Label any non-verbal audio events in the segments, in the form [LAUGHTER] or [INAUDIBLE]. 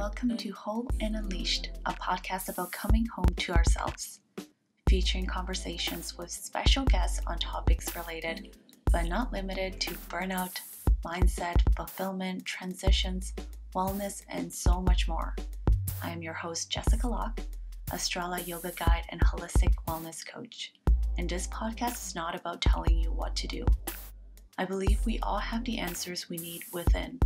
Welcome to Whole and Unleashed, a podcast about coming home to ourselves, featuring conversations with special guests on topics related, but not limited to burnout, mindset, fulfillment, transitions, wellness, and so much more. I am your host, Jessica Lock, Astrala yoga guide and holistic wellness coach. And this podcast is not about telling you what to do. I believe we all have the answers we need within.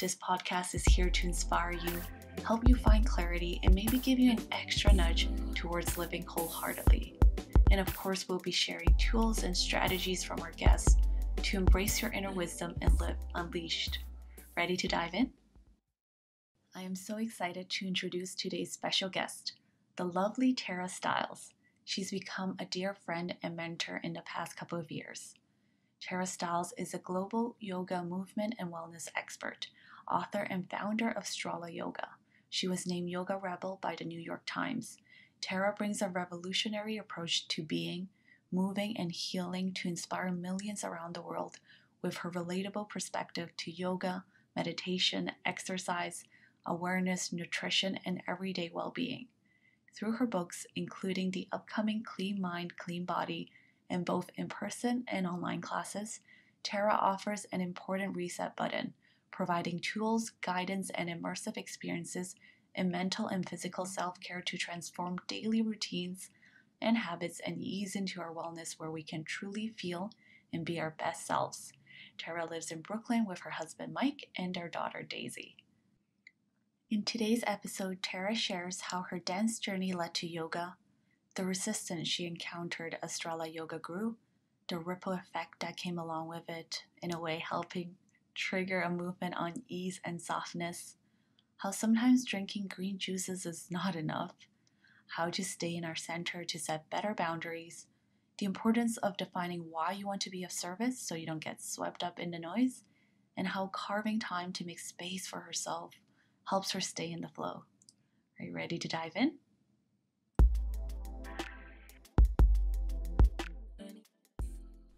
This podcast is here to inspire you, help you find clarity, and maybe give you an extra nudge towards living wholeheartedly. And of course, we'll be sharing tools and strategies from our guests to embrace your inner wisdom and live unleashed. Ready to dive in? I am so excited to introduce today's special guest, the lovely Tara Stiles. She's become a dear friend and mentor in the past couple of years. Tara Stiles is a global yoga movement and wellness expert author and founder of Strala Yoga. She was named Yoga Rebel by the New York Times. Tara brings a revolutionary approach to being, moving, and healing to inspire millions around the world with her relatable perspective to yoga, meditation, exercise, awareness, nutrition, and everyday well being. Through her books, including the upcoming Clean Mind, Clean Body, and both in person and online classes, Tara offers an important reset button providing tools, guidance, and immersive experiences in mental and physical self care to transform daily routines and habits and ease into our wellness where we can truly feel and be our best selves. Tara lives in Brooklyn with her husband Mike and their daughter Daisy. In today's episode, Tara shares how her dance journey led to yoga, the resistance she encountered as Strala Yoga grew, the ripple effect that came along with it, in a way helping trigger a movement on ease and softness, how sometimes drinking green juices is not enough, how to stay in our center to set better boundaries, the importance of defining why you want to be of service so you don't get swept up in the noise, and how carving time to make space for herself helps her stay in the flow. Are you ready to dive in?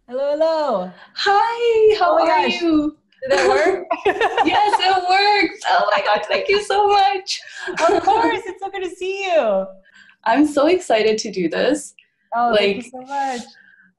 Hello, hello. Hi, how oh are gosh. you? Did it work? [LAUGHS] yes, it worked. Oh my God, thank you so much. Of course, it's so good to see you. I'm so excited to do this. Oh, like, thank you so much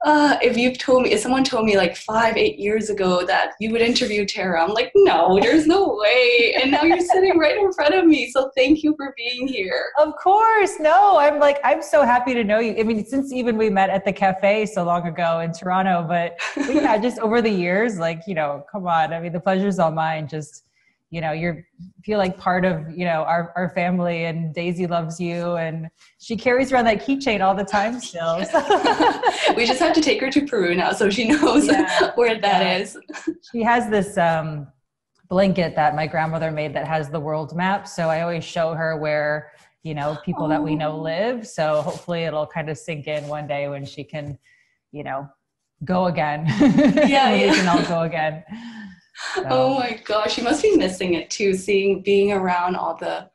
uh, if you've told me, if someone told me like five, eight years ago that you would interview Tara, I'm like, no, there's no way. And now you're sitting right in front of me. So thank you for being here. Of course. No, I'm like, I'm so happy to know you. I mean, since even we met at the cafe so long ago in Toronto, but yeah, [LAUGHS] just over the years, like, you know, come on. I mean, the pleasure's all mine. Just, you know you're feel like part of you know our, our family and daisy loves you and she carries around that keychain all the time still [LAUGHS] we just have to take her to peru now so she knows yeah. [LAUGHS] where that yeah. is. she has this um, blanket that my grandmother made that has the world map so i always show her where you know people oh. that we know oh. live so hopefully it'll kind of sink in one day when she can you know go again [LAUGHS] yeah, yeah. we can all go again so. Oh um, my gosh, she must be missing it too, seeing being around all the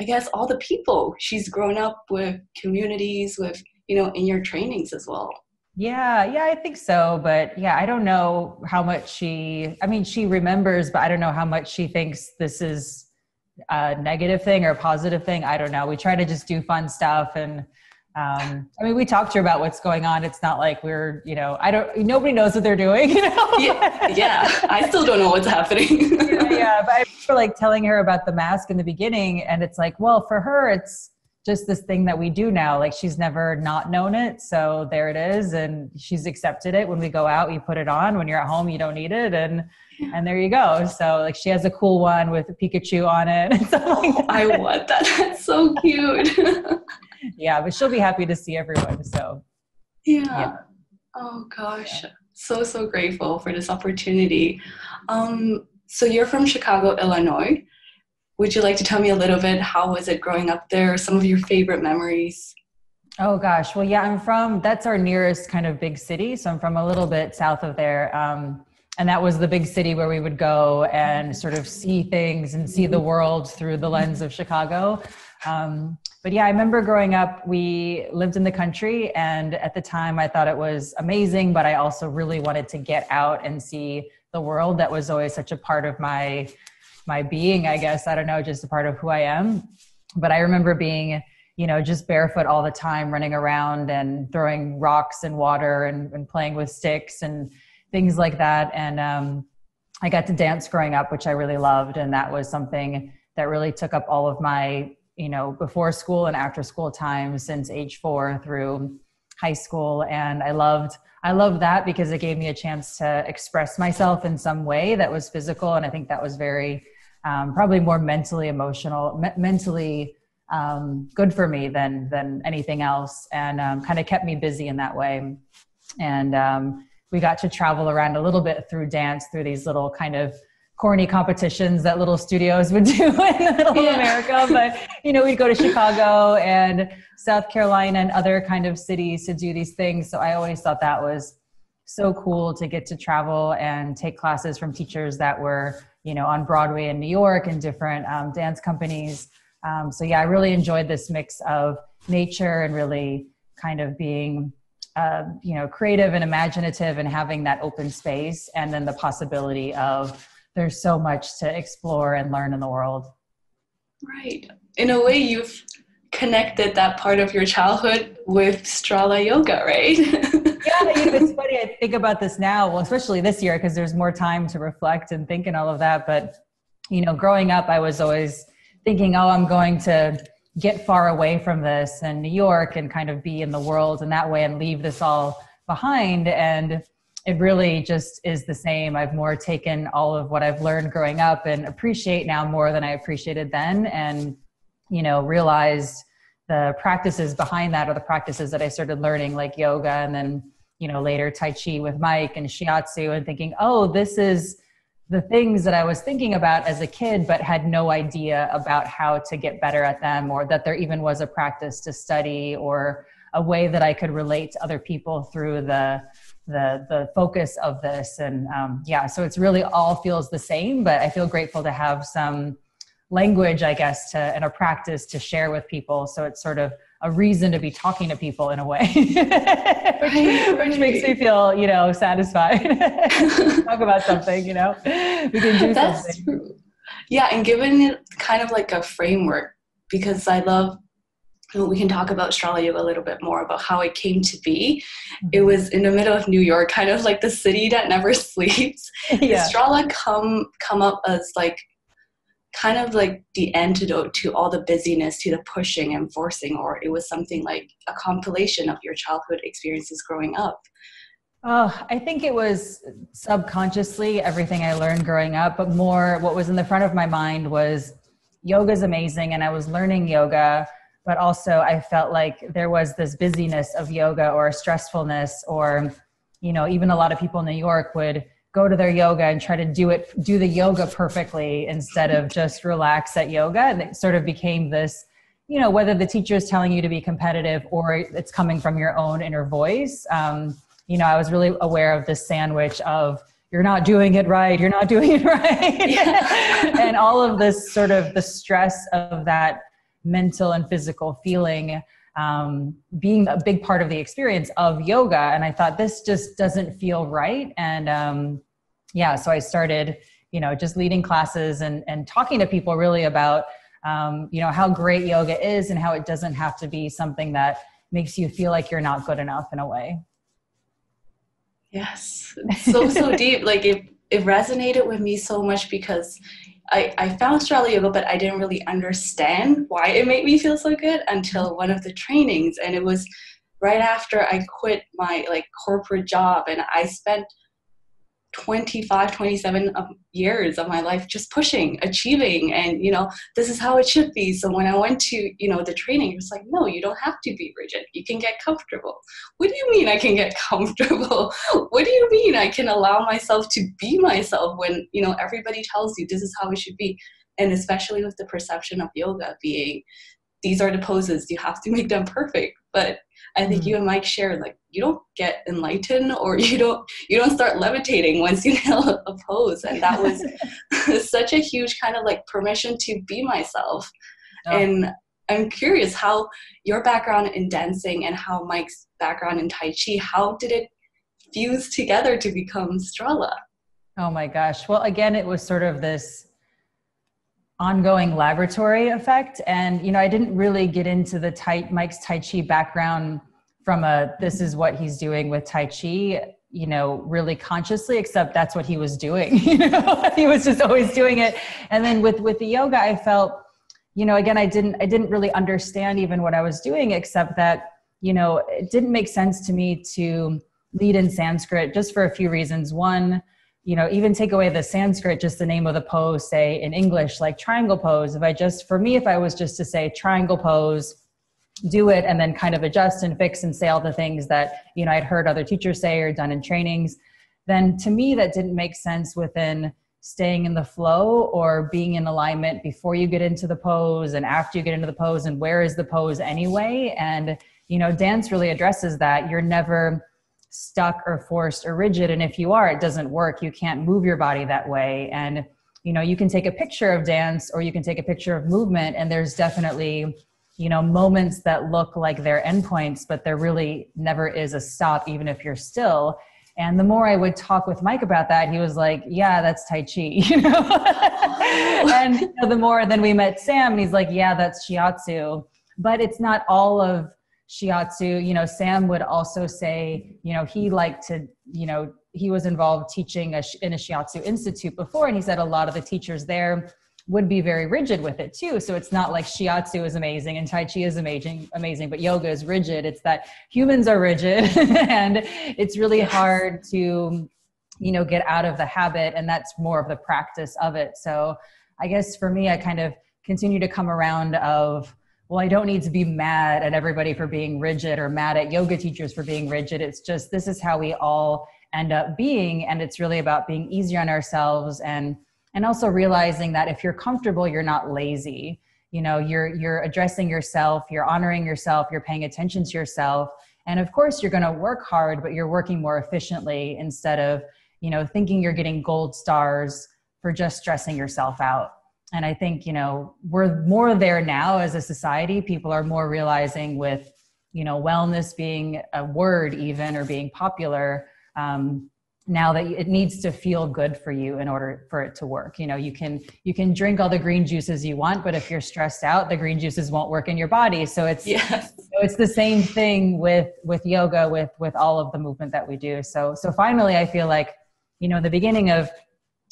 I guess all the people. She's grown up with communities with, you know, in your trainings as well. Yeah, yeah, I think so. But yeah, I don't know how much she, I mean, she remembers, but I don't know how much she thinks this is a negative thing or a positive thing. I don't know. We try to just do fun stuff and um, I mean, we talked to her about what's going on. It's not like we're, you know, I don't, nobody knows what they're doing, [LAUGHS] you know? yeah, yeah. I still don't know what's happening. yeah, yeah, but I remember like telling her about the mask in the beginning, and it's like, well, for her, it's just this thing that we do now. Like she's never not known it, so there it is, and she's accepted it. When we go out, you put it on. When you're at home, you don't need it, and and there you go. So like she has a cool one with Pikachu on it. And like oh, I want that. That's so cute [LAUGHS] yeah, but she'll be happy to see everyone. So yeah. yeah. Oh gosh. Yeah. So so grateful for this opportunity. Um, so you're from Chicago, Illinois. Would you like to tell me a little bit how was it growing up there? Some of your favorite memories? Oh gosh, well yeah, I'm from that's our nearest kind of big city, so I'm from a little bit south of there. Um, and that was the big city where we would go and sort of see things and see the world through the lens of Chicago. Um, but yeah, I remember growing up, we lived in the country, and at the time I thought it was amazing, but I also really wanted to get out and see the world. That was always such a part of my my being, I guess. I don't know, just a part of who I am. But I remember being, you know, just barefoot all the time, running around and throwing rocks and water and, and playing with sticks and things like that. And um, I got to dance growing up, which I really loved. And that was something that really took up all of my, you know, before school and after school time since age four through high school. And I loved I loved that because it gave me a chance to express myself in some way that was physical. And I think that was very, um, probably more mentally emotional, me- mentally um, good for me than, than anything else. And um, kind of kept me busy in that way. And um, we got to travel around a little bit through dance, through these little kind of corny competitions that little studios would [LAUGHS] do in the middle yeah. of America. [LAUGHS] But you know, we'd go to Chicago and South Carolina and other kind of cities to do these things. So I always thought that was so cool to get to travel and take classes from teachers that were, you know, on Broadway in New York and different um, dance companies. Um, so yeah, I really enjoyed this mix of nature and really kind of being uh, you know creative and imaginative and having that open space and then the possibility of there's so much to explore and learn in the world. Right. In a way, you've connected that part of your childhood with Strala Yoga, right? [LAUGHS] yeah, it's funny. I think about this now, well, especially this year, because there's more time to reflect and think and all of that. But, you know, growing up, I was always thinking, oh, I'm going to get far away from this and New York and kind of be in the world in that way and leave this all behind. And it really just is the same. I've more taken all of what I've learned growing up and appreciate now more than I appreciated then. And, you know, realized the practices behind that are the practices that I started learning, like yoga and then, you know, later Tai Chi with Mike and Shiatsu, and thinking, oh, this is the things that I was thinking about as a kid, but had no idea about how to get better at them or that there even was a practice to study or a way that I could relate to other people through the the the focus of this. And um, yeah so it's really all feels the same but i feel grateful to have some language i guess to and a practice to share with people. So it's sort of a reason to be talking to people in a way [LAUGHS] which, which, makes me feel you know satisfied. [LAUGHS] Talk about something you know? We can do That's something. true. yeah and given it kind of like a framework because i love we can talk about Strala Yoga a little bit more about how it came to be. It mm-hmm. was in the middle of New York, kind of like the city that never [LAUGHS] sleeps. [LAUGHS] yeah. Strala come come up as like kind of like the antidote to all the busyness, to the pushing and forcing, or it was something like a compilation of your childhood experiences growing up. Oh, I think it was subconsciously everything I learned growing up, but more what was in the front of my mind was yoga's amazing, and I was learning yoga but also I felt like there was this busyness of yoga or stressfulness or you know even a lot of people in New York would go to their yoga and try to do it do the yoga perfectly instead of just relax at yoga. And it sort of became this you know whether the teacher is telling you to be competitive or it's coming from your own inner voice. Um, you know i was really aware of this sandwich of you're not doing it right you're not doing it [LAUGHS] right. [LAUGHS] And all of this sort of the stress of that mental and physical feeling um, being a big part of the experience of yoga. And I thought this just doesn't feel right. And um, yeah, so I started, you know, just leading classes and, and talking to people really about, um, you know, how great yoga is and how it doesn't have to be something that makes you feel like you're not good enough in a way. Yes, so, so deep. Like it, it resonated with me so much because I, I found Strala Yoga, but I didn't really understand why it made me feel so good until one of the trainings. And it was right after I quit my like corporate job and I spent 25 27 um, years of my life just pushing achieving and you know this is how it should be. So when i went to you know the training it was like no you don't have to be rigid. You can get comfortable. What do you mean i can get [LAUGHS] comfortable? What do you mean i can allow myself to be myself when you know everybody tells you this is how it should be? And especially with the perception of yoga being these are the poses. You have to make them perfect but I think mm-hmm. you and Mike shared like you don't get enlightened or [LAUGHS] you don't you don't start levitating once you [LAUGHS] nail a pose, and that was [LAUGHS] such a huge kind of like permission to be myself. Oh. And I'm curious how your background in dancing and how Mike's background in Tai Chi, how did it fuse together to become Strala? Oh my gosh. Well, again, it was sort of this ongoing laboratory effect. And, you know, I didn't really get into the tai, Mike's Tai Chi background from a, this is what he's doing with Tai Chi, you know, really consciously, except that's what he was doing. [LAUGHS] you know, [LAUGHS] he was just always doing it. And then with, with the yoga, I felt, you know, again, I didn't, I didn't really understand even what I was doing, except that, you know, it didn't make sense to me to lead in Sanskrit just for a few reasons. One, you know, even take away the Sanskrit, just the name of the pose, say in English, like triangle pose. If I just, for me, if I was just to say triangle pose, do it and then kind of adjust and fix and say all the things that, you know, I'd heard other teachers say or done in trainings, then to me, that didn't make sense within staying in the flow or being in alignment before you get into the pose and after you get into the pose and where is the pose anyway. And, you know, dance really addresses that. You're never, stuck or forced or rigid. And if you are it doesn't work. You can't move your body that way. And you know you can take a picture of dance or you can take a picture of movement. And there's definitely you know moments that look like they're endpoints but there really never is a stop even if you're still. And the more I would talk with Mike about that, he was like, "Yeah, that's Tai Chi," [LAUGHS] you know. and you know, the more then we met Sam, and he's like, "Yeah, that's Shiatsu," but it's not all of shiatsu you know sam would also say you know he liked to you know he was involved teaching a, in a shiatsu institute before and he said a lot of the teachers there would be very rigid with it too. So it's not like shiatsu is amazing and tai chi is amazing amazing but yoga is rigid. It's that humans are rigid [LAUGHS] and it's really hard to you know get out of the habit and that's more of the practice of it. So i guess for me i kind of continue to come around of well, I don't need to be mad at everybody for being rigid or mad at yoga teachers for being rigid. It's just this is how we all end up being. And it's really about being easier on ourselves and and also realizing that if you're comfortable, you're not lazy. You know, you're you're addressing yourself, you're honoring yourself, you're paying attention to yourself. And of course you're gonna work hard, but you're working more efficiently instead of, you know, thinking you're getting gold stars for just stressing yourself out and i think you know we're more there now as a society. People are more realizing with you know wellness being a word even or being popular um, now that it needs to feel good for you in order for it to work. You know you can you can drink all the green juices you want but if you're stressed out the green juices won't work in your body. So it's yes. so it's the same thing with with yoga with with all of the movement that we do. So so finally i feel like you know the beginning of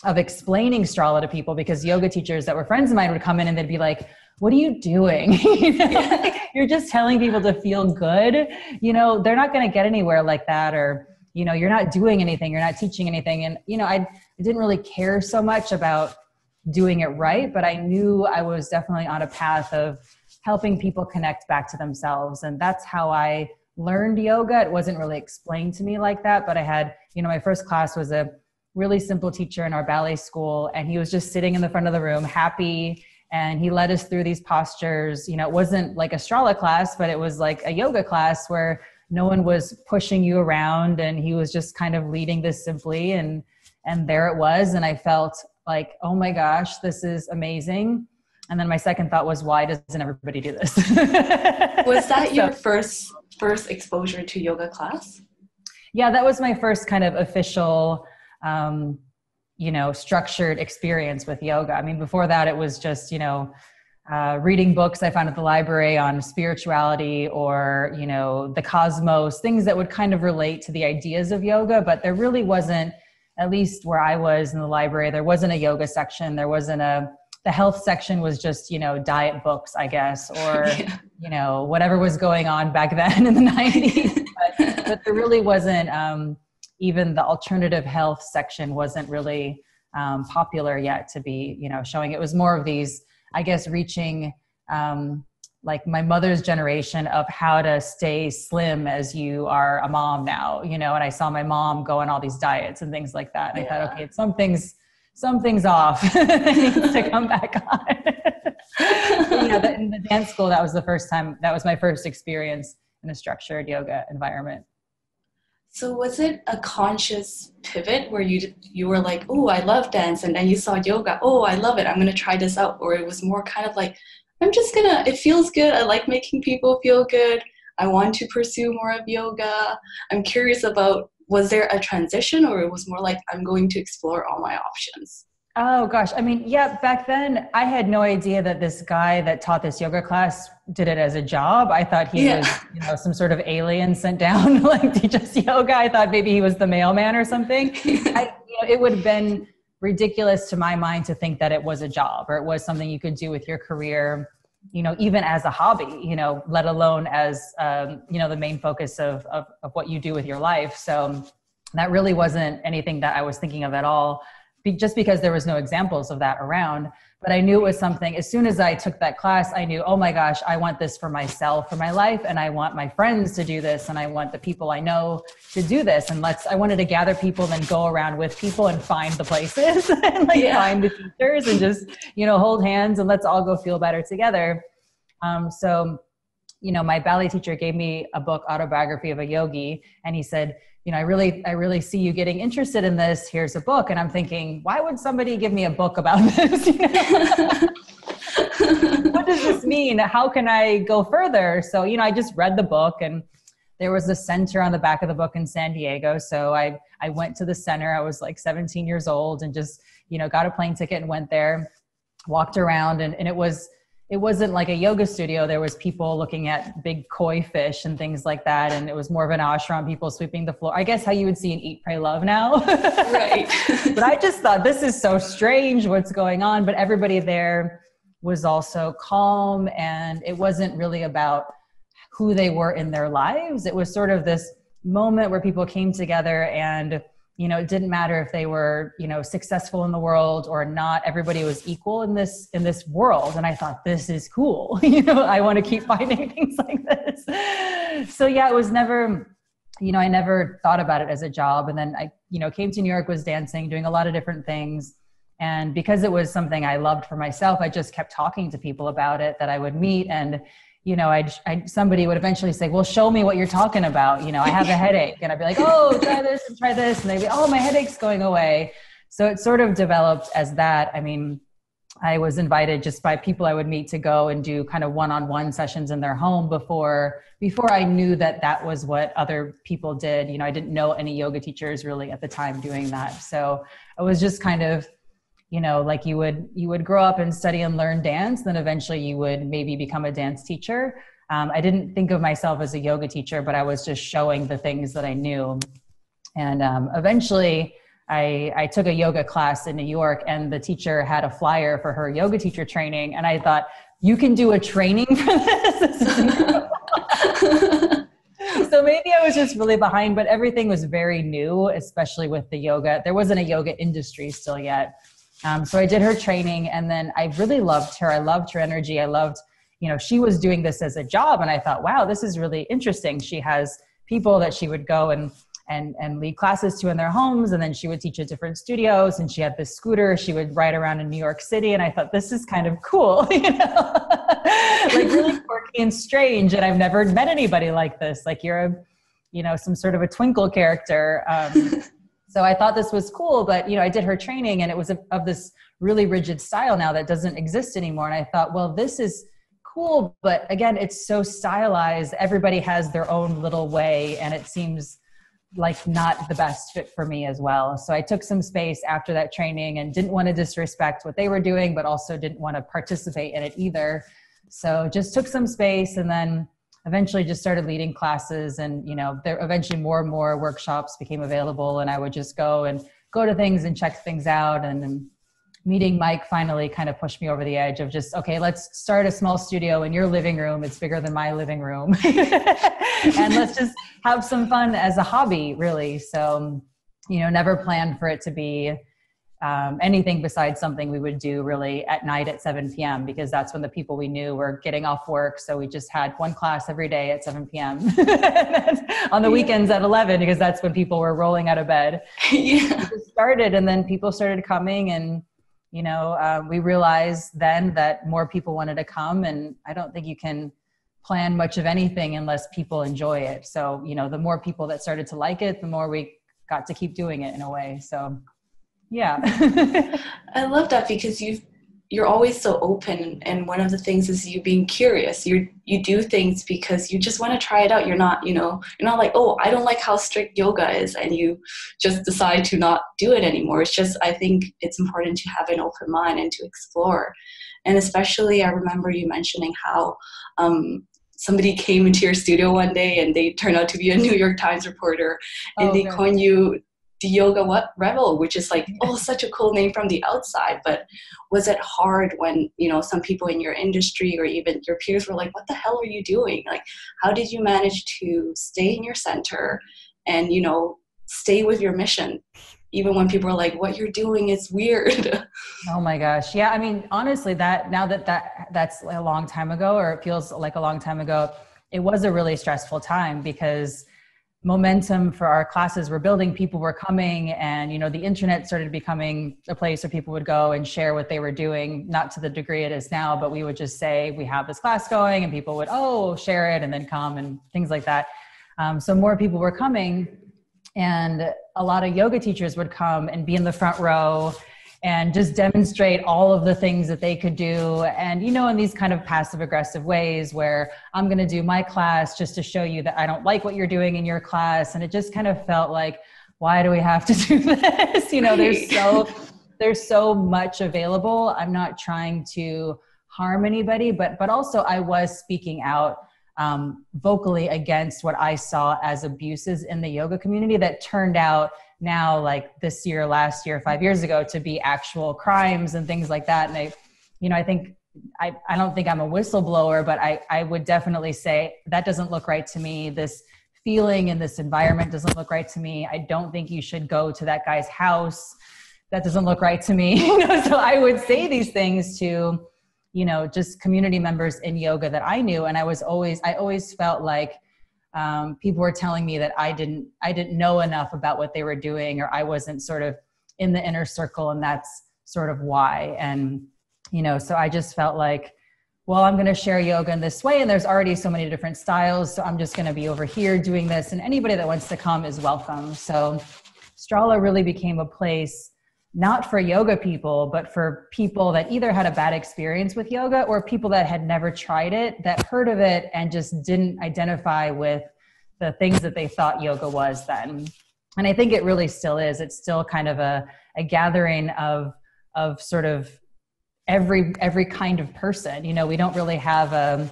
of explaining Strala to people because yoga teachers that were friends of mine would come in and they'd be like, what are you doing? [LAUGHS] you know, you're just telling people to feel good. You know, they're not going to get anywhere like that or, you know, you're not doing anything, you're not teaching anything. And, you know, I, I didn't really care so much about doing it right, but I knew I was definitely on a path of helping people connect back to themselves. And that's how I learned yoga. It wasn't really explained to me like that, but I had, you know, my first class was a really simple teacher in our ballet school and he was just sitting in the front of the room happy and he led us through these postures. You know it wasn't like a strala class but it was like a yoga class where no one was pushing you around and he was just kind of leading this simply and and there it was and i felt like oh my gosh this is amazing. And then my second thought was why doesn't everybody do this? [LAUGHS] Was that so, your first first exposure to yoga class? Yeah that was my first kind of official um, you know structured experience with yoga. I mean before that it was just you know uh, reading books i found at the library on spirituality or you know the cosmos things that would kind of relate to the ideas of yoga. But there really wasn't at least where i was in the library there wasn't a yoga section. There wasn't a the health section was just you know diet books i guess or [LAUGHS] yeah. you know whatever was going on back then in the [LAUGHS] 90s [LAUGHS] but, but there really wasn't um, even the alternative health section wasn't really um, popular yet to be you know showing. It was more of these i guess reaching um, like my mother's generation of how to stay slim as you are a mom now you know and i saw my mom go on all these diets and things like that. And yeah. i thought okay something's something's off needs [LAUGHS] to come back on. [LAUGHS] You know in the dance school that was the first time that was my first experience in a structured yoga environment so was it a conscious pivot where you you were like, "Oh, I love dance," and then you saw yoga, "Oh, I love it. I'm going to try this out." Or it was more kind of like, "I'm just to it feels good. I like making people feel good. I want to pursue more of yoga." I'm curious about was there a transition or it was more like I'm going to explore all my options? Oh gosh, I mean, yeah, back then I had no idea that this guy that taught this yoga class did it as a job. I thought he yeah. was, you know, some sort of alien sent down [LAUGHS] to like teach us yoga. I thought maybe he was the mailman or something. [LAUGHS] I, you know, it would have been ridiculous to my mind to think that it was a job or it was something you could do with your career you know even as a hobby you know let alone as um, you know the main focus of, of, of what you do with your life so that really wasn't anything that i was thinking of at all just because there was no examples of that around but i knew it was something as soon as i took that class i knew oh my gosh i want this for myself for my life and i want my friends to do this and i want the people i know to do this and let's i wanted to gather people then go around with people and find the places [LAUGHS] and like yeah. find the teachers and just you know hold hands and let's all go feel better together um, so you know my ballet teacher gave me a book autobiography of a yogi and he said you know, I really, I really see you getting interested in this. Here's a book. And I'm thinking, why would somebody give me a book about [LAUGHS] this? You know? what does this mean? How can I go further? So, you know, I just read the book and there was a center on the back of the book in San Diego. So I, I went to the center. I was like 17 years old and just, you know, got a plane ticket and went there, walked around and, and it was, it wasn't like a yoga studio. There was people looking at big koi fish and things like that, and it was more of an ashram. People sweeping the floor. I guess how you would see an Eat, Pray, Love now. [LAUGHS] right. [LAUGHS] but I just thought this is so strange. What's going on? But everybody there was also calm, and it wasn't really about who they were in their lives. It was sort of this moment where people came together and you know it didn't matter if they were you know successful in the world or not everybody was equal in this in this world. And i thought this is cool. [LAUGHS] You know i want to keep finding [LAUGHS] things like this. So yeah it was never you know i never thought about it as a job. And then i you know came to new york was dancing doing a lot of different things. And because it was something i loved for myself i just kept talking to people about it that i would meet. And you know, I'd, I'd, somebody would eventually say, "Well, show me what you're talking about." You know, I have a [LAUGHS] headache, and I'd be like, "Oh, try this and try this," and they'd be, "Oh, my headache's going away." So it sort of developed as that. I mean, I was invited just by people I would meet to go and do kind of one-on-one sessions in their home before before I knew that that was what other people did. You know, I didn't know any yoga teachers really at the time doing that. So I was just kind of you know like you would you would grow up and study and learn dance then eventually you would maybe become a dance teacher um, i didn't think of myself as a yoga teacher but i was just showing the things that i knew and um, eventually I, I took a yoga class in new york and the teacher had a flyer for her yoga teacher training and i thought you can do a training [LAUGHS] for this [LAUGHS] so maybe I was just really behind, but everything was very new, especially with the yoga. There wasn't a yoga industry still yet. Um, so I did her training and then I really loved her. I loved her energy. I loved, you know, she was doing this as a job. And I thought, wow, this is really interesting. She has people that she would go and and and lead classes to in their homes and then she would teach at different studios and she had this scooter she would ride around in new york city and i thought this is kind of cool [LAUGHS] you know [LAUGHS] like really quirky and strange and i've never met anybody like this like you're a you know some sort of a twinkle character um, [LAUGHS] so I thought this was cool, but you know, I did her training and it was of this really rigid style now that doesn't exist anymore. And I thought, well, this is cool, but again, it's so stylized. Everybody has their own little way, and it seems like not the best fit for me as well. So I took some space after that training and didn't want to disrespect what they were doing, but also didn't want to participate in it either. So just took some space and then eventually just started leading classes and you know there eventually more and more workshops became available and i would just go and go to things and check things out. And meeting mike finally kind of pushed me over the edge of just okay let's start a small studio in your living room. It's bigger than my living room. [LAUGHS] And let's just have some fun as a hobby really. So you know never planned for it to be um, anything besides something we would do really at night at 7 p.m. because that's when the people we knew were getting off work. So we just had one class every day at 7 p.m. [LAUGHS] on the weekends at 11 because that's when people were rolling out of bed. [LAUGHS] yeah. started and then people started coming and you know uh, we realized then that more people wanted to come and I don't think you can plan much of anything unless people enjoy it. So you know the more people that started to like it, the more we got to keep doing it in a way. So yeah. [LAUGHS] I love that because you've you're always so open and one of the things is you being curious. You you do things because you just want to try it out. You're not you know you're not like oh i don't like how strict yoga is and you just decide to not do it anymore. It's just i think it's important to have an open mind and to explore. And especially i remember you mentioning how um, somebody came into your studio one day and they turned out to be a new york times reporter and oh, they coined you the yoga what rebel which is like oh mm-hmm. such a cool name from the outside but was it hard when you know some people in your industry or even your peers were like what the hell are you doing? Like how did you manage to stay in your center and you know stay with your mission? Even when people are like what you're doing is weird. [LAUGHS] Oh my gosh. Yeah i mean honestly that now that that that's a long time ago or it feels like a long time ago it was a really stressful time because momentum for our classes were building people were coming and you know the internet started becoming a place where people would go and share what they were doing not to the degree it is now but we would just say we have this class going and people would oh share it and then come and things like that. Um, so more people were coming and a lot of yoga teachers would come and be in the front row and just demonstrate all of the things that they could do. And, you know, in these kind of passive aggressive ways where I'm going to do my class just to show you that I don't like what you're doing in your class. And it just kind of felt like, why do we have to [LAUGHS] do this? you know, there's so, [LAUGHS] there's so much available. I'm not trying to harm anybody, but, but also I was speaking out um, vocally against what I saw as abuses in the yoga community that turned out now like this year last year five years ago to be actual crimes and things like that. And i you know i think i, I don't think i'm a whistleblower but I, I would definitely say that doesn't look right to me. This feeling in this environment doesn't look right to me. I don't think you should go to that guy's house. That doesn't look right to me. [LAUGHS] You know so i would say these things to you know just community members in yoga that i knew. And i was always i always felt like um, people were telling me that I didn't I didn't know enough about what they were doing or I wasn't sort of in the inner circle and that's sort of why. And you know so I just felt like well I'm going to share yoga in this way and there's already so many different styles so I'm just going to be over here doing this and anybody that wants to come is welcome. So Strala really became a place not for yoga people, but for people that either had a bad experience with yoga or people that had never tried it, that heard of it and just didn't identify with the things that they thought yoga was then. And I think it really still is. It's still kind of a, a gathering of of sort of every every kind of person. You know, we don't really have a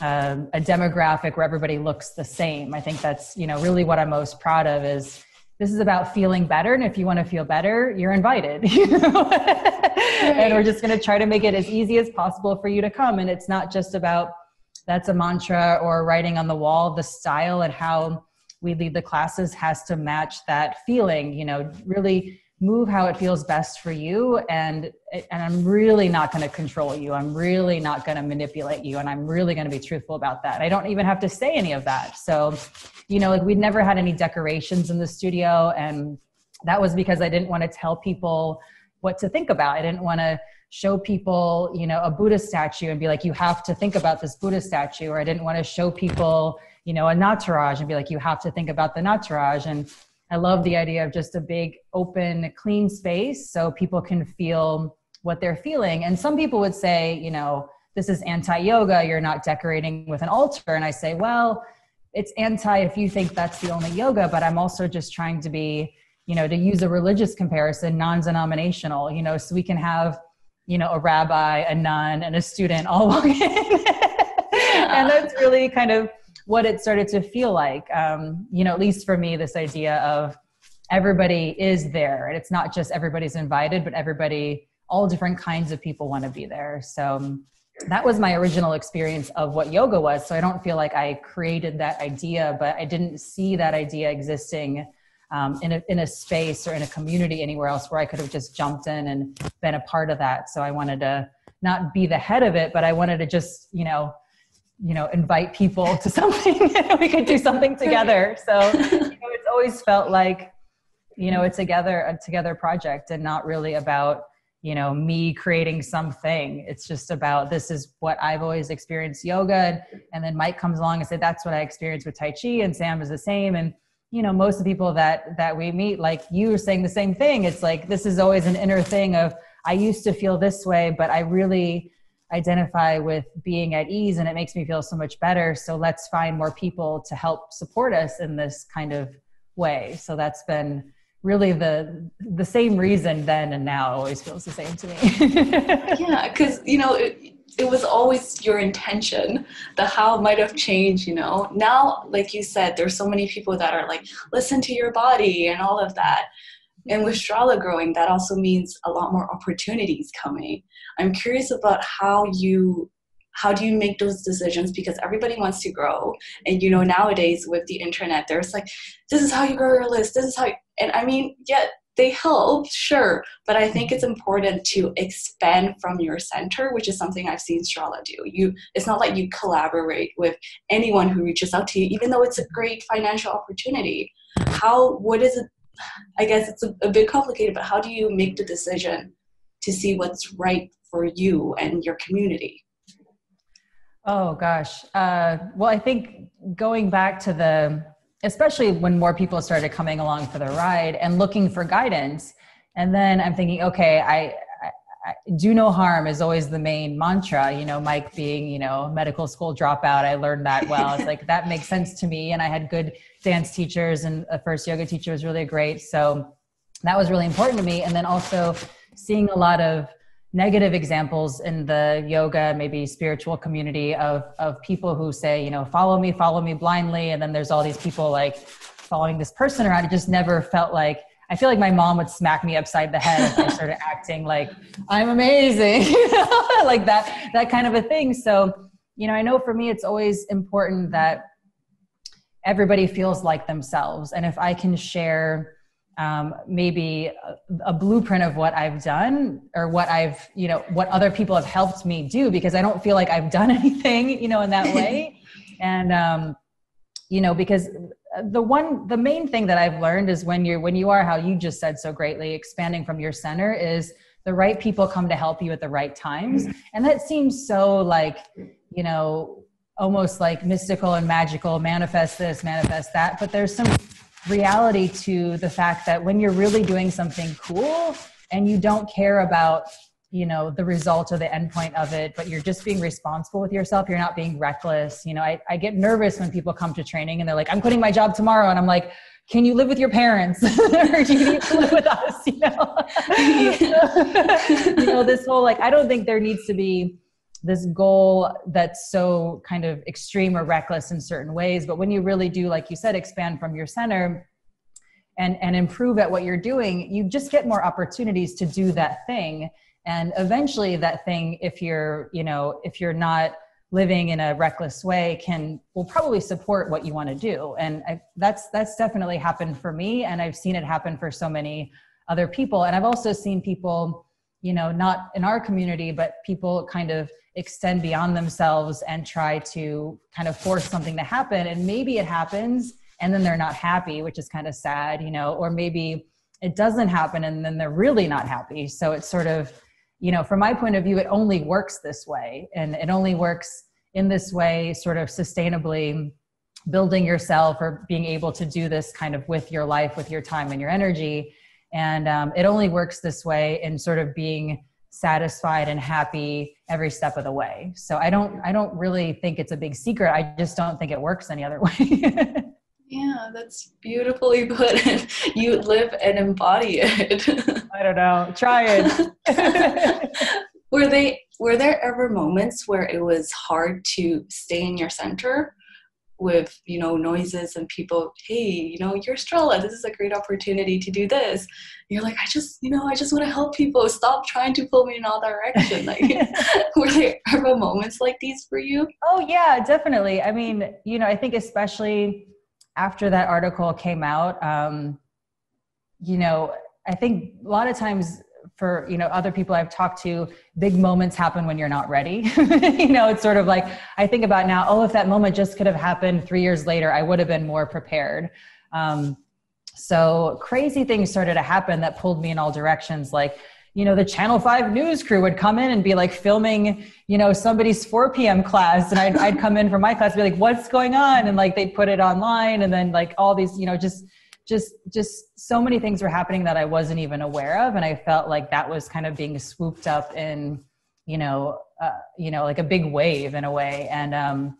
a, a demographic where everybody looks the same. I think that's you know really what I'm most proud of is this is about feeling better and if you want to feel better you're invited [LAUGHS] and we're just going to try to make it as easy as possible for you to come and it's not just about that's a mantra or writing on the wall. The style and how we lead the classes has to match that feeling you know? Really move how it feels best for you. And and i'm really not going to control you. I'm really not going to manipulate you. And i'm really going to be truthful about that. I don't even have to say any of that. So you know like we'd never had any decorations in the studio. And that was because i didn't want to tell people what to think about. I didn't want to show people you know a buddha statue and be like you have to think about this buddha statue. Or i didn't want to show people you know a nataraj and be like you have to think about the nataraj and I love the idea of just a big, open, clean space so people can feel what they're feeling. And some people would say, you know, this is anti yoga, you're not decorating with an altar. And I say, well, it's anti if you think that's the only yoga, but I'm also just trying to be, you know, to use a religious comparison, non denominational, you know, so we can have, you know, a rabbi, a nun, and a student all [LAUGHS] walk in. and that's really kind of what it started to feel like. Um, you know, at least for me, this idea of everybody is there, and it's not just everybody's invited, but everybody, all different kinds of people want to be there. So um, that was my original experience of what yoga was. So I don't feel like I created that idea, but I didn't see that idea existing um, in, a, in a space or in a community anywhere else where I could have just jumped in and been a part of that. So I wanted to not be the head of it, but I wanted to just, you know, you know invite people to [LAUGHS] something we could do something together. So you know, it's always felt like you know a together a together project and not really about you know me creating something. It's just about this is what i've always experienced yoga and, and then mike comes along and said that's what i experienced with tai chi and sam is the same. And you know most of the people that that we meet like you are saying the same thing. It's like this is always an inner thing of I used to feel this way, but I really identify with being at ease and it makes me feel so much better. So let's find more people to help support us in this kind of way. So that's been really the the same reason then and now always feels the same to me. [LAUGHS] yeah, because you know it, it was always your intention. The how might have changed. You know now, like you said, there's so many people that are like listen to your body and all of that. And with Strala growing, that also means a lot more opportunities coming. I'm curious about how you how do you make those decisions? Because everybody wants to grow. And you know nowadays with the internet there's like this is how you grow your list. This is how you, and i mean yeah they help sure. But i think it's important to expand from your center which is something i've seen strala do. You it's not like you collaborate with anyone who reaches out to you even though it's a great financial opportunity. How what is it i guess it's a, a bit complicated but how do you make the decision to see what's right for you and your community Oh gosh. Uh, well, I think going back to the, especially when more people started coming along for the ride and looking for guidance, and then I'm thinking, okay, I, do no harm is always the main mantra. You know, Mike being you know medical school dropout, I learned that well. It's like that makes sense to me, and I had good dance teachers, and a first yoga teacher was really great. So that was really important to me, and then also seeing a lot of negative examples in the yoga maybe spiritual community of of people who say you know follow me follow me blindly and then there's all these people like following this person around it just never felt like I feel like my mom would smack me upside the head if I started [LAUGHS] acting like I'm amazing, [LAUGHS] like that that kind of a thing. So, you know, I know for me it's always important that everybody feels like themselves, and if I can share um, maybe a, a, blueprint of what I've done or what I've, you know, what other people have helped me do because I don't feel like I've done [LAUGHS] anything, you know, in that way. and, um, you know, because the one, the main thing that I've learned is when you're, when you are, how you just said so greatly, expanding from your center is the right people come to help you at the right times. And that seems so like, you know, almost like mystical and magical, manifest this, manifest that. But there's some reality to the fact that when you're really doing something cool and you don't care about you know the result or the endpoint of it but you're just being responsible with yourself. You're not being reckless. You know I, I get nervous when people come to training and they're like i'm quitting my job tomorrow. And i'm like can you live with your parents? [LAUGHS] Or do you need to live with us? You know? [LAUGHS] You know this whole like i don't think there needs to be this goal that's so kind of extreme or reckless in certain ways but when you really do like you said expand from your center and and improve at what you're doing you just get more opportunities to do that thing and eventually that thing if you're you know if you're not living in a reckless way can will probably support what you want to do. And I, that's that's definitely happened for me and i've seen it happen for so many other people. And i've also seen people you know not in our community but people kind of extend beyond themselves and try to kind of force something to happen. And maybe it happens and then they're not happy which is kind of sad you know or maybe it doesn't happen and then they're really not happy. So it's sort of you know from my point of view it only works this way and it only works in this way sort of sustainably building yourself or being able to do this kind of with your life with your time and your energy. And um, it only works this way in sort of being satisfied and happy every step of the way. So i don't i don't really think it's a big secret. I just don't think it works any other [LAUGHS] way yeah that's beautifully put. [LAUGHS] You live and embody it. [LAUGHS] I don't know. Try it. [LAUGHS] Were they were there ever moments where it was hard to stay in your center with you know noises and people hey you know you're Strala this is a great opportunity to do this. You're like I just you know I just want to help people. Stop trying to pull me in all direction. Like were there ever moments like these for you? Oh yeah definitely. I mean you know I think especially after that article came out um you know I think a lot of times for you know other people i've talked to big moments happen when you're not ready. [LAUGHS] You know it's sort of like i think about now oh if that moment just could have happened three years later i would have been more prepared. Um, so crazy things started to happen that pulled me in all directions like you know the channel 5 news crew would come in and be like filming you know somebody's 4 p.m class. And I'd, I'd come in from my class and be like what's going on? And like they'd put it online. And then like all these you know just just just so many things were happening that I wasn't even aware of, and I felt like that was kind of being swooped up in, you know, uh, you know, like a big wave in a way, and um,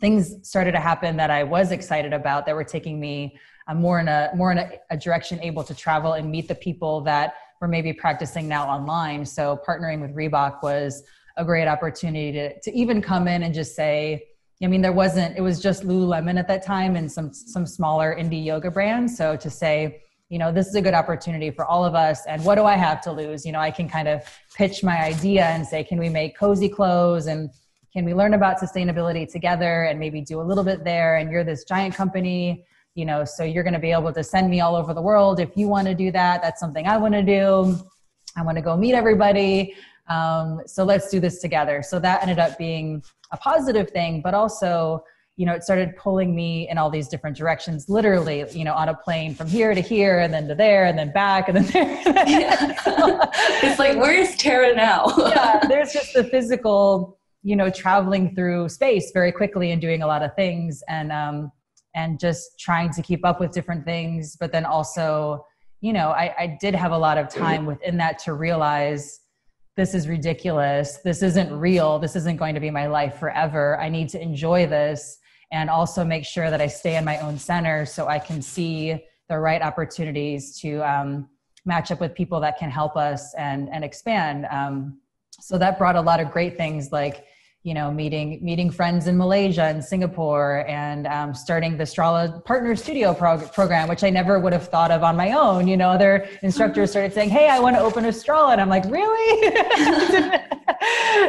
things started to happen that I was excited about that were taking me uh, more in a more in a, a direction able to travel and meet the people that were maybe practicing now online. So partnering with Reebok was a great opportunity to to even come in and just say I mean, there wasn't, it was just Lululemon at that time and some, some smaller indie yoga brands. So to say, you know, this is a good opportunity for all of us. And what do I have to lose? You know, I can kind of pitch my idea and say, can we make cozy clothes and can we learn about sustainability together and maybe do a little bit there? And you're this giant company, you know, so you're going to be able to send me all over the world if you want to do that. That's something I want to do. I want to go meet everybody. Um, so let's do this together. So that ended up being a positive thing, but also, you know, it started pulling me in all these different directions, literally, you know, on a plane from here to here and then to there and then back and then there. [LAUGHS] it's like, where's Tara now? [LAUGHS] yeah, there's just the physical, you know, traveling through space very quickly and doing a lot of things and, um, and just trying to keep up with different things. But then also, you know, I, I did have a lot of time within that to realize this is ridiculous. This isn't real. This isn't going to be my life forever. I need to enjoy this and also make sure that I stay in my own center so I can see the right opportunities to um, match up with people that can help us and, and expand. Um, so that brought a lot of great things like you know, meeting meeting friends in Malaysia and Singapore, and um, starting the Strala Partner Studio prog- program, which I never would have thought of on my own. You know, other instructors mm-hmm. started saying, "Hey, I want to open a Strala," and I'm like, "Really?" [LAUGHS] and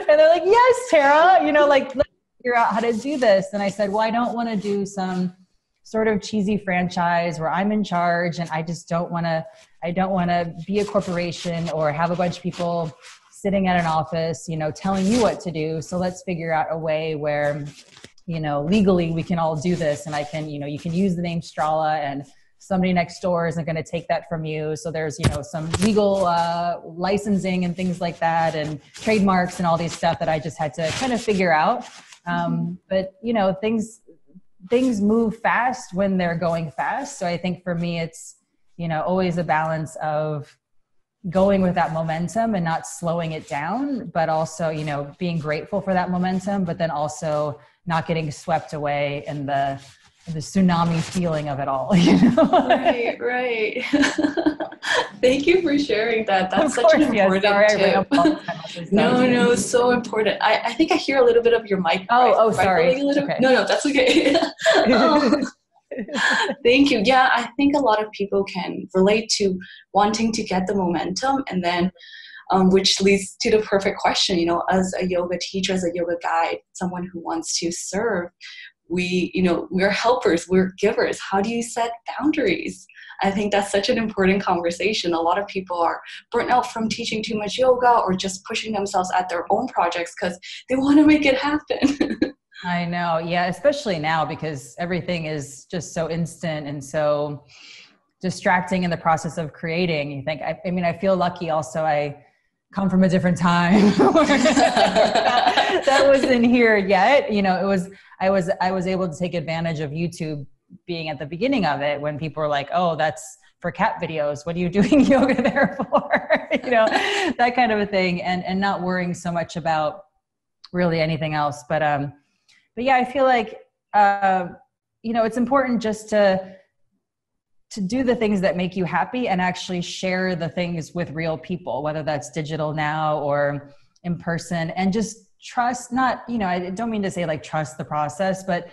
they're like, "Yes, Tara." You know, like let's figure out how to do this. And I said, "Well, I don't want to do some." sort of cheesy franchise where I'm in charge and I just don't want to I don't want to be a corporation or have a bunch of people sitting at an office, you know, telling you what to do. So let's figure out a way where, you know, legally we can all do this and I can, you know, you can use the name Strala and somebody next door isn't going to take that from you. So there's, you know, some legal uh, licensing and things like that and trademarks and all these stuff that I just had to kind of figure out. Um, but, you know, things, things move fast when they're going fast. So I think for me, it's, you know, always a balance of, going with that momentum and not slowing it down but also you know being grateful for that momentum but then also not getting swept away in the the tsunami feeling of it all [LAUGHS] you know? right right. [LAUGHS] Thank you for sharing that. That's such an important yeah, tip. no no so important. I, I think i hear a little bit of your mic oh oh sorry. okay. no no that's okay. um, [LAUGHS] [LAUGHS] Thank you. Yeah, I think a lot of people can relate to wanting to get the momentum and then um, which leads to the perfect question you know as a yoga teacher as a yoga guide someone who wants to serve we you know we're helpers we're givers. How do you set boundaries? I think that's such an important conversation. A lot of people are burnt out from teaching too much yoga or just pushing themselves at their own projects because they want to make it happen [LAUGHS] I know. Yeah, especially now because everything is just so instant and so distracting in the process of creating. You think, I, I mean, I feel lucky also. I come from a different time that, [LAUGHS] that wasn't here yet. You know, it was, I was, I was able to take advantage of YouTube being at the beginning of it when people were like, oh, that's, for cat videos what are you doing [LAUGHS] yoga there for [LAUGHS] you know that kind of a thing and and not worrying so much about really anything else but um but yeah, I feel like uh, you know it's important just to to do the things that make you happy and actually share the things with real people, whether that's digital now or in person, and just trust. Not you know, I don't mean to say like trust the process, but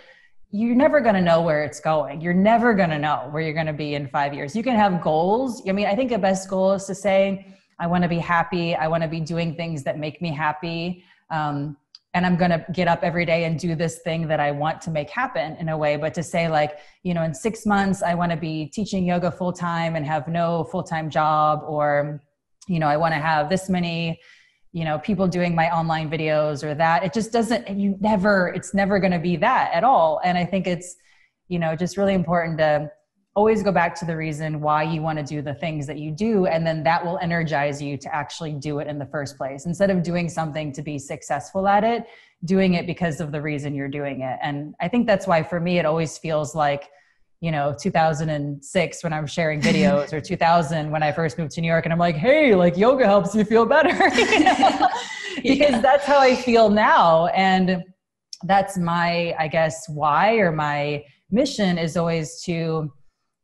you're never going to know where it's going. You're never going to know where you're going to be in five years. You can have goals. I mean, I think the best goal is to say, I want to be happy. I want to be doing things that make me happy. Um, and I'm going to get up every day and do this thing that I want to make happen in a way. But to say, like, you know, in six months, I want to be teaching yoga full time and have no full time job, or, you know, I want to have this many, you know, people doing my online videos or that. It just doesn't, you never, it's never going to be that at all. And I think it's, you know, just really important to always go back to the reason why you want to do the things that you do and then that will energize you to actually do it in the first place instead of doing something to be successful at it doing it because of the reason you're doing it and i think that's why for me it always feels like you know 2006 when i'm sharing videos or [LAUGHS] 2000 when i first moved to new york and i'm like hey like yoga helps you feel better [LAUGHS] you know? [LAUGHS] because yeah. that's how i feel now and that's my i guess why or my mission is always to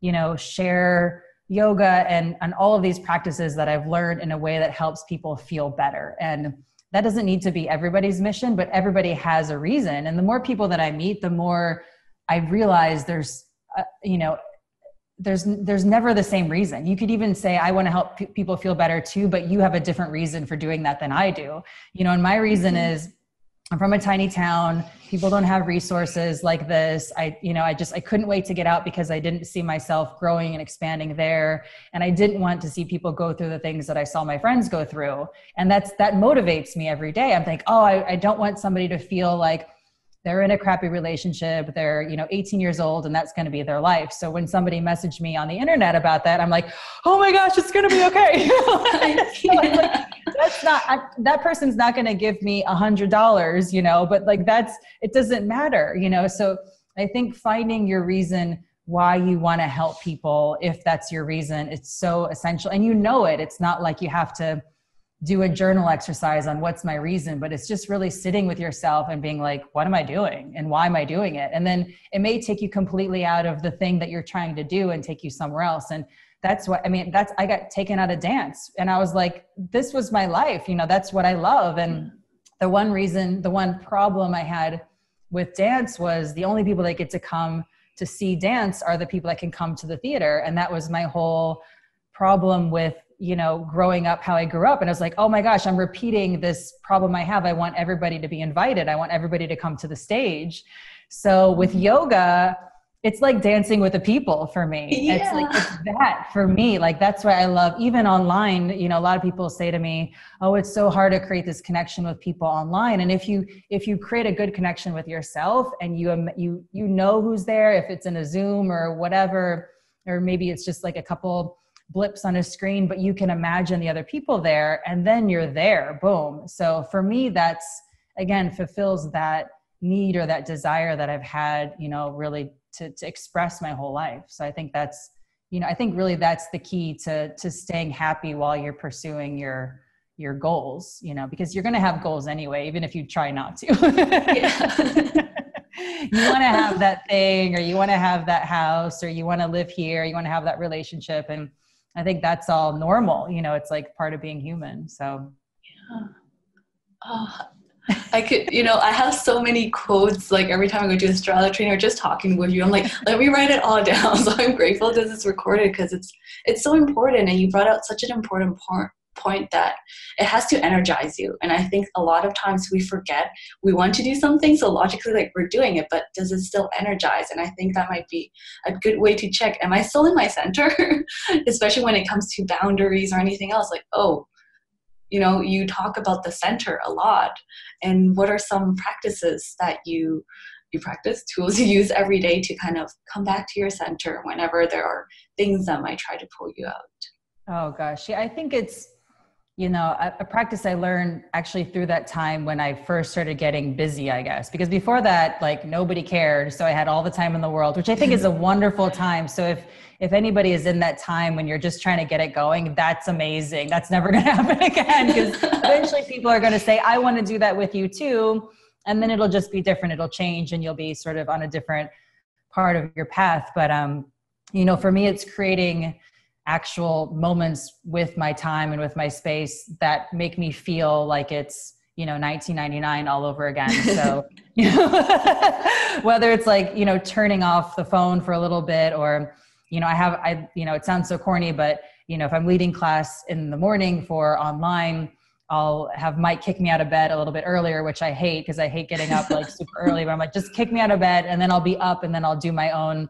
you know share yoga and and all of these practices that i've learned in a way that helps people feel better. And that doesn't need to be everybody's mission but everybody has a reason. And the more people that i meet the more i realize there's uh, you know there's there's never the same reason. You could even say i want to help p- people feel better too but you have a different reason for doing that than i do. You know and my reason mm-hmm. is i'm from a tiny town people don't have resources like this. I you know i just i couldn't wait to get out because i didn't see myself growing and expanding there. And i didn't want to see people go through the things that i saw my friends go through. And that's that motivates me every day. I'm like oh I, I don't want somebody to feel like they're in a crappy relationship they're you know 18 years old and that's going to be their life. So when somebody messaged me on the internet about that i'm like oh my gosh it's going to be okay. [LAUGHS] So like, that's not I, that person's not going to give me a hundred dollars you know but like that's it doesn't matter you know? So i think finding your reason why you want to help people if that's your reason it's so essential and you know it it's not like you have to do a journal exercise on what's my reason, but it's just really sitting with yourself and being like, what am I doing and why am I doing it? And then it may take you completely out of the thing that you're trying to do and take you somewhere else. And that's what I mean. That's I got taken out of dance and I was like, this was my life, you know, that's what I love. And mm-hmm. the one reason, the one problem I had with dance was the only people that get to come to see dance are the people that can come to the theater. And that was my whole problem with you know growing up how i grew up. And i was like oh my gosh i'm repeating this problem i have. I want everybody to be invited. I want everybody to come to the stage. So with mm-hmm. yoga it's like dancing with the people for me. [LAUGHS] Yeah. it's like it's that for me. Like that's why i love even online you know a lot of people say to me oh it's so hard to create this connection with people online. And if you if you create a good connection with yourself and you you you know who's there if it's in a zoom or whatever or maybe it's just like a couple blips on a screen, but you can imagine the other people there and then you're there, boom. So for me, that's again fulfills that need or that desire that I've had, you know, really to, to express my whole life. So I think that's, you know, I think really that's the key to to staying happy while you're pursuing your your goals, you know, because you're going to have goals anyway, even if you try not to. [LAUGHS] you want to have that thing or you want to have that house or you want to live here, you want to have that relationship and I think that's all normal. You know, it's like part of being human. So, yeah. Oh, I could, you know, I have so many quotes like every time I go to a Strala trainer, just talking with you, I'm like, let me write it all [LAUGHS] down. So I'm grateful that it's recorded because it's it's so important, and you brought out such an important point point that it has to energize you. And I think a lot of times we forget we want to do something, so logically, like we're doing it, but does it still energize? And I think that might be a good way to check am I still in my center? [LAUGHS] Especially when it comes to boundaries or anything else, like, oh, you know, you talk about the center a lot. And what are some practices that you you practice tools you use every day to kind of come back to your center whenever there are things that might try to pull you out oh gosh yeah i think it's you know a, a, practice i learned actually through that time when i first started getting busy i guess. Because before that like nobody cared. So i had all the time in the world which i think is a [LAUGHS] wonderful time. So if if anybody is in that time when you're just trying to get it going that's amazing. That's never [LAUGHS] going to happen again because eventually people are going to say i want to do that with you too. And then it'll just be different. It'll change and you'll be sort of on a different part of your path. But um you know for me it's creating actual moments with my time and with my space that make me feel like it's you know 1999 all over again so [LAUGHS] you know [LAUGHS] whether it's like you know turning off the phone for a little bit or you know i have i you know it sounds so corny but you know if i'm leading class in the morning for online I'll have Mike kick me out of bed a little bit earlier, which I hate because I hate getting up like super early. But I'm like, just kick me out of bed, and then I'll be up, and then I'll do my own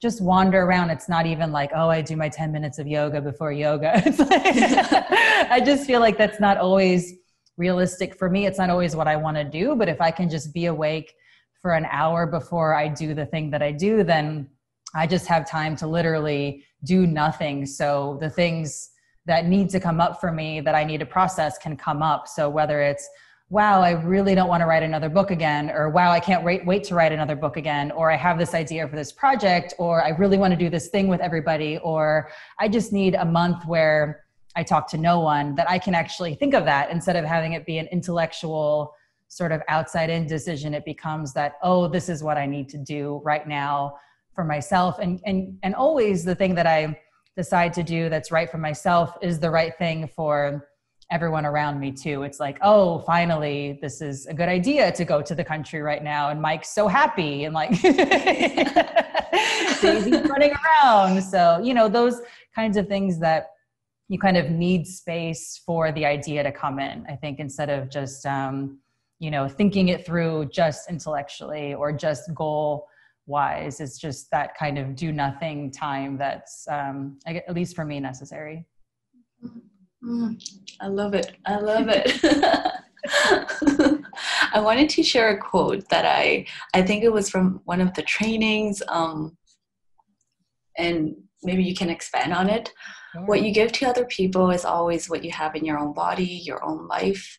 just wander around. It's not even like, oh, I do my 10 minutes of yoga before yoga. [LAUGHS] It's like, [LAUGHS] I just feel like that's not always realistic for me. It's not always what I want to do. But if I can just be awake for an hour before I do the thing that I do, then I just have time to literally do nothing. So the things that need to come up for me that I need to process can come up. So whether it's wow, I really don't want to write another book again, or wow, I can't wait, wait to write another book again, or I have this idea for this project, or I really want to do this thing with everybody, or I just need a month where I talk to no one, that I can actually think of that instead of having it be an intellectual sort of outside in decision. It becomes that, oh, this is what I need to do right now for myself. And and and always the thing that I decide to do that's right for myself is the right thing for everyone around me too. It's like, oh, finally, this is a good idea to go to the country right now. And Mike's so happy and like [LAUGHS] Daisy's running around. So, you know, those kinds of things that you kind of need space for the idea to come in, I think, instead of just, um, you know, thinking it through just intellectually or just goal wise. It's just that kind of do nothing time that's, um, at least for me, necessary. Mm-hmm. Mm, I love it. I love it. [LAUGHS] [LAUGHS] I wanted to share a quote that I I think it was from one of the trainings, um, and maybe you can expand on it. Sure. What you give to other people is always what you have in your own body, your own life.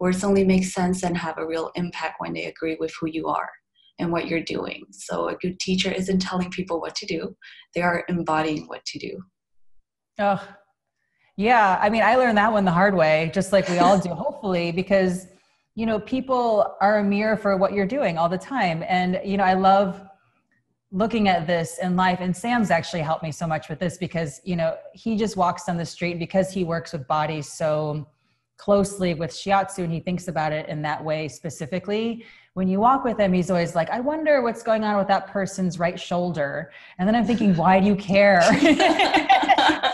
Words only make sense and have a real impact when they agree with who you are and what you're doing. So a good teacher isn't telling people what to do; they are embodying what to do. Oh, yeah, I mean, I learned that one the hard way, just like we all do, [LAUGHS] hopefully, because you know, people are a mirror for what you're doing all the time. And you know, I love looking at this in life and Sam's actually helped me so much with this because, you know, he just walks down the street because he works with bodies so closely with shiatsu and he thinks about it in that way specifically when you walk with him he's always like i wonder what's going on with that person's right shoulder and then i'm thinking why do you care [LAUGHS] [LAUGHS]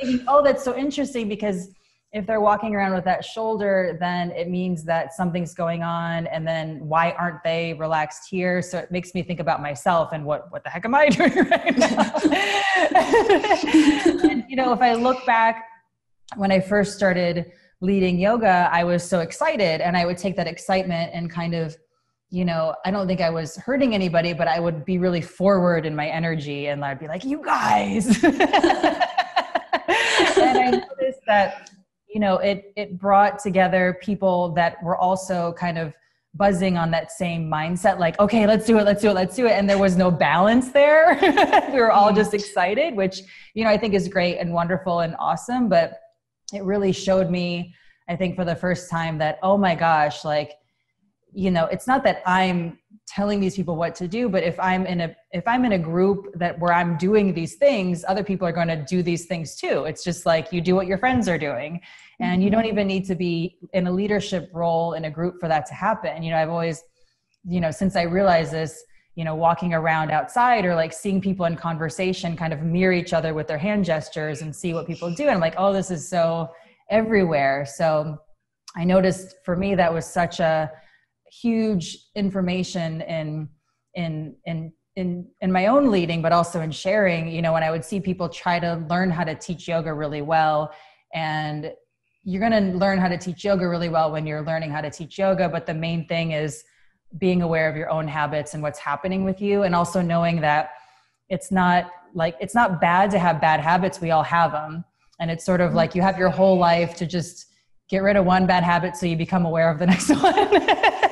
thinking, oh, that's so interesting because if they're walking around with that shoulder, then it means that something's going on. And then why aren't they relaxed here? So it makes me think about myself and what, what the heck am I [LAUGHS] doing right now? [LAUGHS] and, you know, if I look back when I first started leading yoga, I was so excited and I would take that excitement and kind of, you know, I don't think I was hurting anybody, but I would be really forward in my energy and I'd be like, you guys. [LAUGHS] and I noticed that, you know, it it brought together people that were also kind of buzzing on that same mindset like okay let's do it let's do it let's do it. And there was no balance there. [LAUGHS] We were all just mm-hmm. excited which you know i think is great and wonderful and awesome but it really showed me i think for the first time that oh my gosh like you know it's not that i'm telling these people what to do but if i'm in a if i'm in a group that where i'm doing these things other people are going to do these things too. It's just like you do what your friends are doing. And you don't mm-hmm. even need to be in a leadership role in a group for that to happen. You know i've always you know since i realized this you know walking around outside or like seeing people in conversation kind of mirror each other with their hand gestures and see what people do. And i'm like oh this is so everywhere. So i noticed for me that was such a huge information in in in in in my own leading but also in sharing you know when i would see people try to learn how to teach yoga really well. And you're going to learn how to teach yoga really well when you're learning how to teach yoga but the main thing is being aware of your own habits and what's happening with you and also knowing that it's not like it's not bad to have bad habits we all have them and it's sort of like you have your whole life to just get rid of one bad habit so you become aware of the [LAUGHS] next one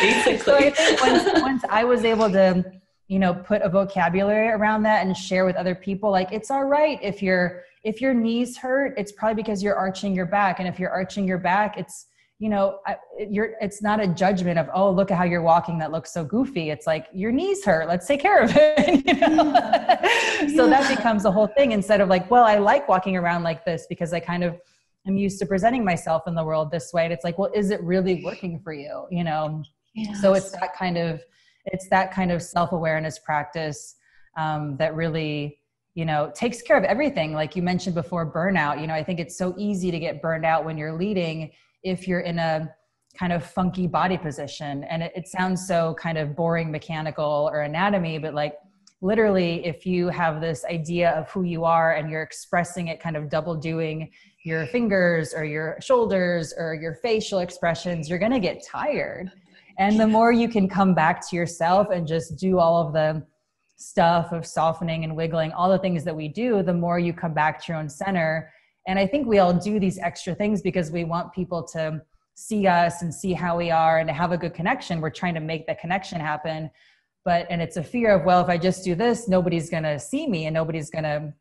Basically. so I think once, once I was able to, you know, put a vocabulary around that and share with other people, like it's all right if your if your knees hurt, it's probably because you're arching your back, and if you're arching your back, it's you know, you're it's not a judgment of oh look at how you're walking that looks so goofy. It's like your knees hurt. Let's take care of it. [LAUGHS] you know? yeah. [LAUGHS] So that becomes a whole thing instead of like, well, I like walking around like this because I kind of am used to presenting myself in the world this way. And it's like, well, is it really working for you? You know. Yes. So it's that kind of it's that kind of self-awareness practice um, that really you know takes care of everything. Like you mentioned before burnout you know i think it's so easy to get burned out when you're leading if you're in a kind of funky body position. And it, it sounds so kind of boring mechanical or anatomy but like literally if you have this idea of who you are and you're expressing it kind of double doing your fingers or your shoulders or your facial expressions you're going to get tired and the more you can come back to yourself and just do all of the stuff of softening and wiggling, all the things that we do, the more you come back to your own center. And I think we all do these extra things because we want people to see us and see how we are and to have a good connection. We're trying to make that connection happen. But and it's a fear of well if i just do this nobody's going to see me and nobody's going to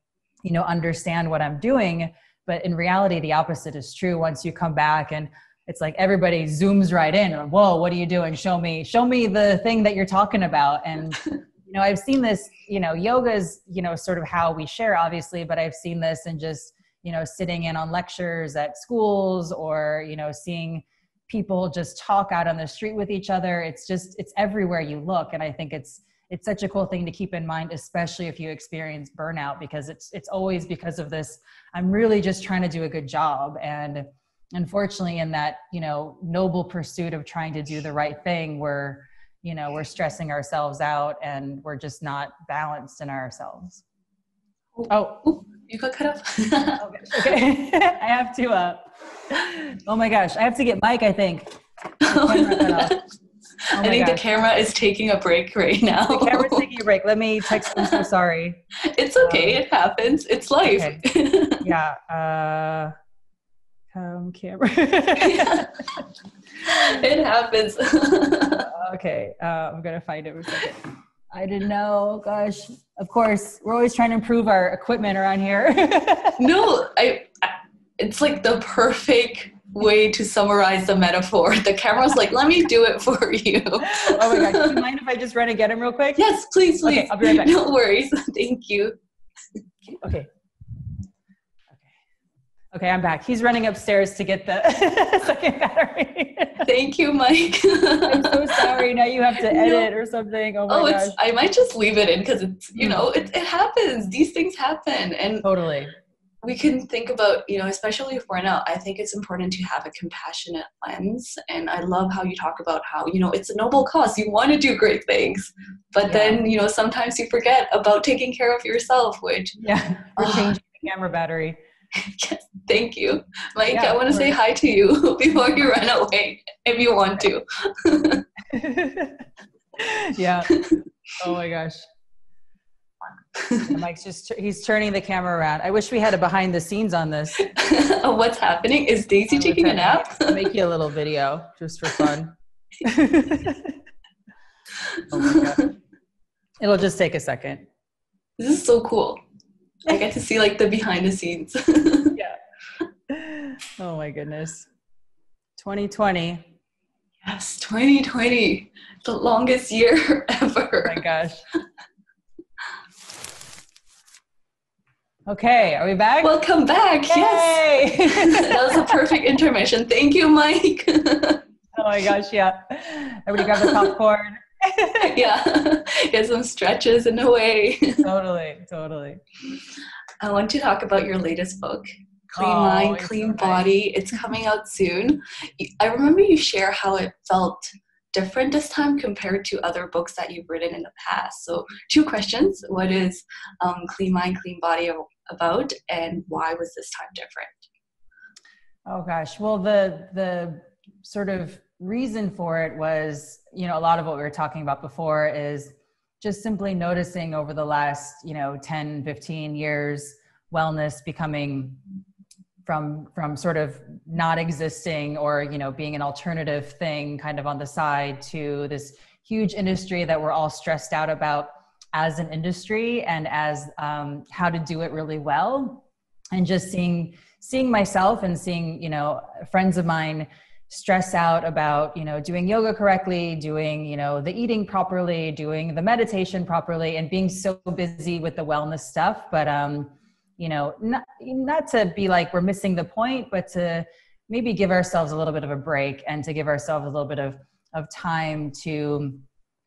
you know understand what i'm doing. But in reality the opposite is true. Once you come back and it's like everybody zooms right in whoa what are you doing? Show me show me the thing that you're talking about. And [LAUGHS] you know i've seen this you know yoga is you know sort of how we share obviously but i've seen this and just you know sitting in on lectures at schools or you know seeing people just talk out on the street with each other. It's just it's everywhere you look. And i think it's it's such a cool thing to keep in mind especially if you experience burnout because it's it's always because of this. I'm really just trying to do a good job. And unfortunately in that you know noble pursuit of trying to do the right thing we're you know we're stressing ourselves out and we're just not balanced in ourselves oh you got cut off [LAUGHS] okay, okay. [LAUGHS] i have to uh oh my gosh i have to get mike i think [LAUGHS] oh I think gosh. the camera is taking a break right now. The camera's taking a break. Let me text. I'm so sorry. It's okay. Um, it happens. It's life. Okay. yeah. Uh, um, camera. [LAUGHS] it happens. [LAUGHS] okay. Uh, I'm gonna find it. I didn't know. Gosh. Of course, we're always trying to improve our equipment around here. [LAUGHS] no, I, I. It's like the perfect way to summarize the metaphor. The camera's like, let me do it for you. oh my god, do you mind if I just run and get him real quick? Yes, please, please. Okay, I'll be right back. No worries. Thank you. Okay. Okay. I'm back. He's running upstairs to get the [LAUGHS] second battery. Thank you, Mike. [LAUGHS] I'm so sorry. Now you have to edit no. or something. Oh my oh, gosh. I might just leave it in because it's you know it, it happens. These things happen, and totally we can think about, you know, especially if we're not, I think it's important to have a compassionate lens. And I love how you talk about how, you know, it's a noble cause. You want to do great things. But yeah. then, you know, sometimes you forget about taking care of yourself, which. Yeah, we're uh, changing the camera battery. [LAUGHS] yes, thank you. Mike, yeah, I want to say hi to you [LAUGHS] before you run away, if you want to. [LAUGHS] yeah. Oh my gosh. Mike's just he's turning the camera around. I wish we had a behind the scenes on this. What's happening? Is Daisy taking a nap? I'll make you a little video just for fun. oh It'll just take a second. This is so cool. I get to see like the behind the scenes. [LAUGHS] yeah. Oh my goodness. 2020. Yes, 2020. The longest year [LAUGHS] ever. Oh my gosh. Okay, are we back? Welcome back. Yay! Yes. [LAUGHS] that was a perfect intermission. Thank you, Mike. oh my gosh, yeah. Everybody grab the popcorn. [LAUGHS] yeah, [LAUGHS] get some stretches in a way. [LAUGHS] totally, totally. I want to talk about your latest book, Clean oh, Mind, Clean so Body. Nice. It's coming out soon. I remember you share how it felt different this time compared to other books that you've written in the past. So, two questions: What is um, Clean Mind, Clean Body about, and why was this time different? Oh gosh, well the the sort of reason for it was, you know, a lot of what we were talking about before is just simply noticing over the last, you know, 10, 15 years, wellness becoming from from sort of not existing or you know being an alternative thing kind of on the side to this huge industry that we're all stressed out about as an industry and as um, how to do it really well. And just seeing seeing myself and seeing you know friends of mine stress out about you know doing yoga correctly doing you know the eating properly doing the meditation properly and being so busy with the wellness stuff. But um you know not not to be like we're missing the point but to maybe give ourselves a little bit of a break and to give ourselves a little bit of of time to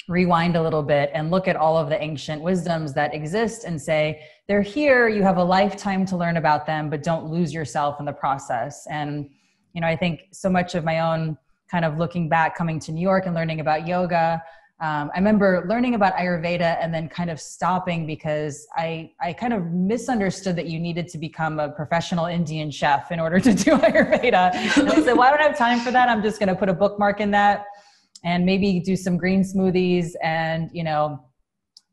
rewind a little bit and look at all of the ancient wisdoms that exist and say they're here. You have a lifetime to learn about them but don't lose yourself in the process. And you know i think so much of my own kind of looking back coming to new york and learning about yoga um, I remember learning about Ayurveda and then kind of stopping because I, I kind of misunderstood that you needed to become a professional Indian chef in order to [LAUGHS] do Ayurveda. And I said, well, I don't have time for that. I'm just going to put a bookmark in that and maybe do some green smoothies and, you know,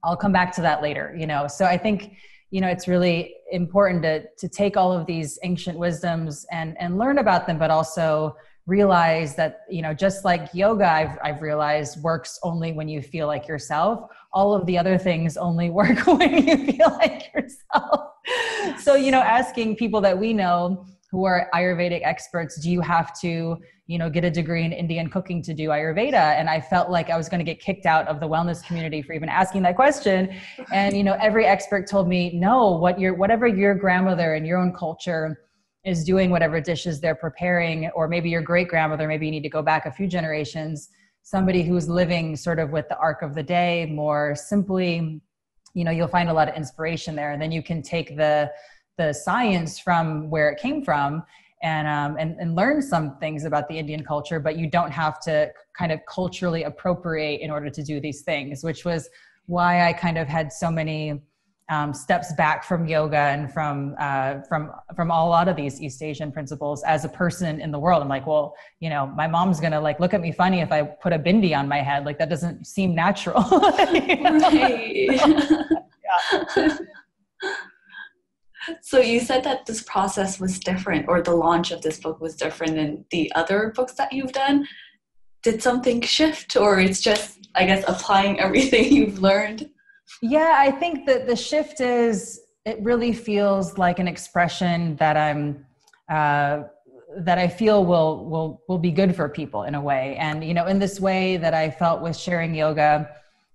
I'll come back to that later, you know. So I think, you know, it's really important to, to take all of these ancient wisdoms and, and learn about them, but also realize that you know just like yoga I've, I've realized works only when you feel like yourself. All of the other things only [LAUGHS] work when you feel like yourself. So you know asking people that we know who are ayurvedic experts do you have to you know get a degree in indian cooking to do ayurveda? And i felt like i was going to get kicked out of the wellness community for even asking that question. And you know every expert told me no what your whatever your grandmother and your own culture is doing whatever dishes they're preparing or maybe your great grandmother maybe you need to go back a few generations somebody who's living sort of with the arc of the day more simply you know you'll find a lot of inspiration there. And then you can take the the science from where it came from and um, and, and learn some things about the Indian culture, but you don't have to kind of culturally appropriate in order to do these things, which was why I kind of had so many um, steps back from yoga and from uh, from from a lot of these East Asian principles as a person in the world. I'm like, well, you know, my mom's gonna like look at me funny if I put a bindi on my head. Like that doesn't seem natural. [LAUGHS] [LAUGHS] so you said that this process was different, or the launch of this book was different than the other books that you've done. Did something shift, or it's just, I guess, applying [LAUGHS] everything you've learned? Yeah, I think that the shift is it really feels like an expression that I'm uh, that I feel will will will be good for people in a way, and you know, in this way that I felt with sharing yoga,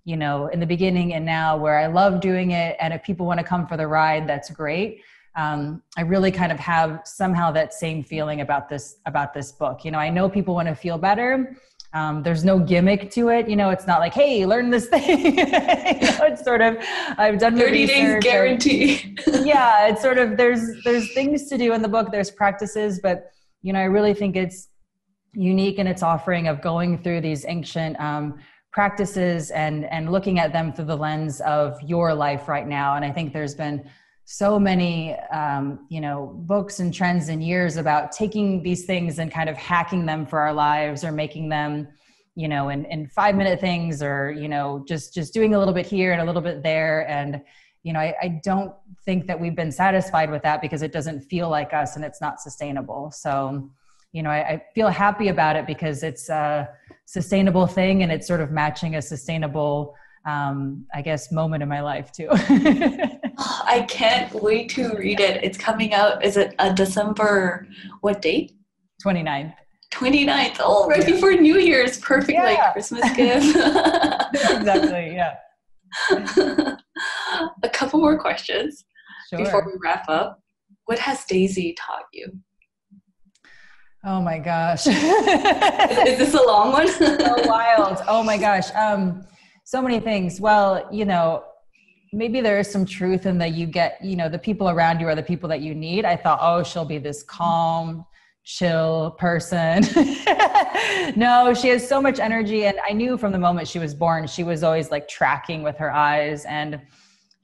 you know, in the beginning and now, where I love doing it, and if people want to come for the ride, that's great. Um, I really kind of have somehow that same feeling about this about this book. You know, I know people want to feel better, um, there's no gimmick to it. You know, it's not like, hey, learn this [LAUGHS] thing. [LAUGHS] you know, it's sort of, I've done 30 days guarantee. [LAUGHS] yeah, it's sort of, there's, there's things to do in the book, there's practices, but, you know, I really think it's unique in its offering of going through these ancient um, practices and, and looking at them through the lens of your life right now. And I think there's been so many um, you know books and trends and years about taking these things and kind of hacking them for our lives or making them you know in, in five minute things or you know just just doing a little bit here and a little bit there and you know I, I don't think that we've been satisfied with that because it doesn't feel like us and it's not sustainable so you know I, I feel happy about it because it's a sustainable thing and it's sort of matching a sustainable um, I guess, moment in my life too. [LAUGHS] I can't wait to read it. It's coming out. Is it a December, what date? 29th. 29th. Oh, right yeah. before New Year's. Perfect, yeah. like Christmas [LAUGHS] gift. exactly, yeah. [LAUGHS] a couple more questions sure. before we wrap up. What has Daisy taught you? Oh my gosh. is, is, this a long one? [LAUGHS] so wild. Oh my gosh. Um, so many things. Well, you know, maybe there is some truth in that you get, you know, the people around you are the people that you need. I thought, oh, she'll be this calm, chill person. [LAUGHS] no, she has so much energy. And I knew from the moment she was born, she was always like tracking with her eyes and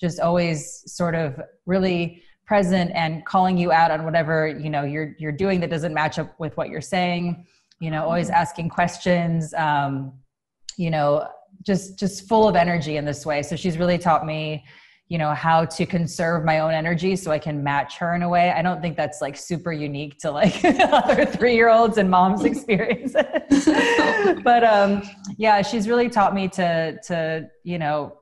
just always sort of really present and calling you out on whatever, you know, you're, you're doing that doesn't match up with what you're saying, you know, always asking questions. Um, you know, just just full of energy in this way. So she's really taught me you know how to conserve my own energy so i can match her in a way. I don't think that's like super unique to like [LAUGHS] other three year olds and moms [LAUGHS] experiences. [LAUGHS] But um yeah she's really taught me to to you know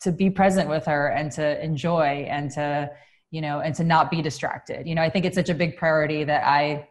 to be present with her and to enjoy and to you know and to not be distracted. You know i think it's such a big priority that i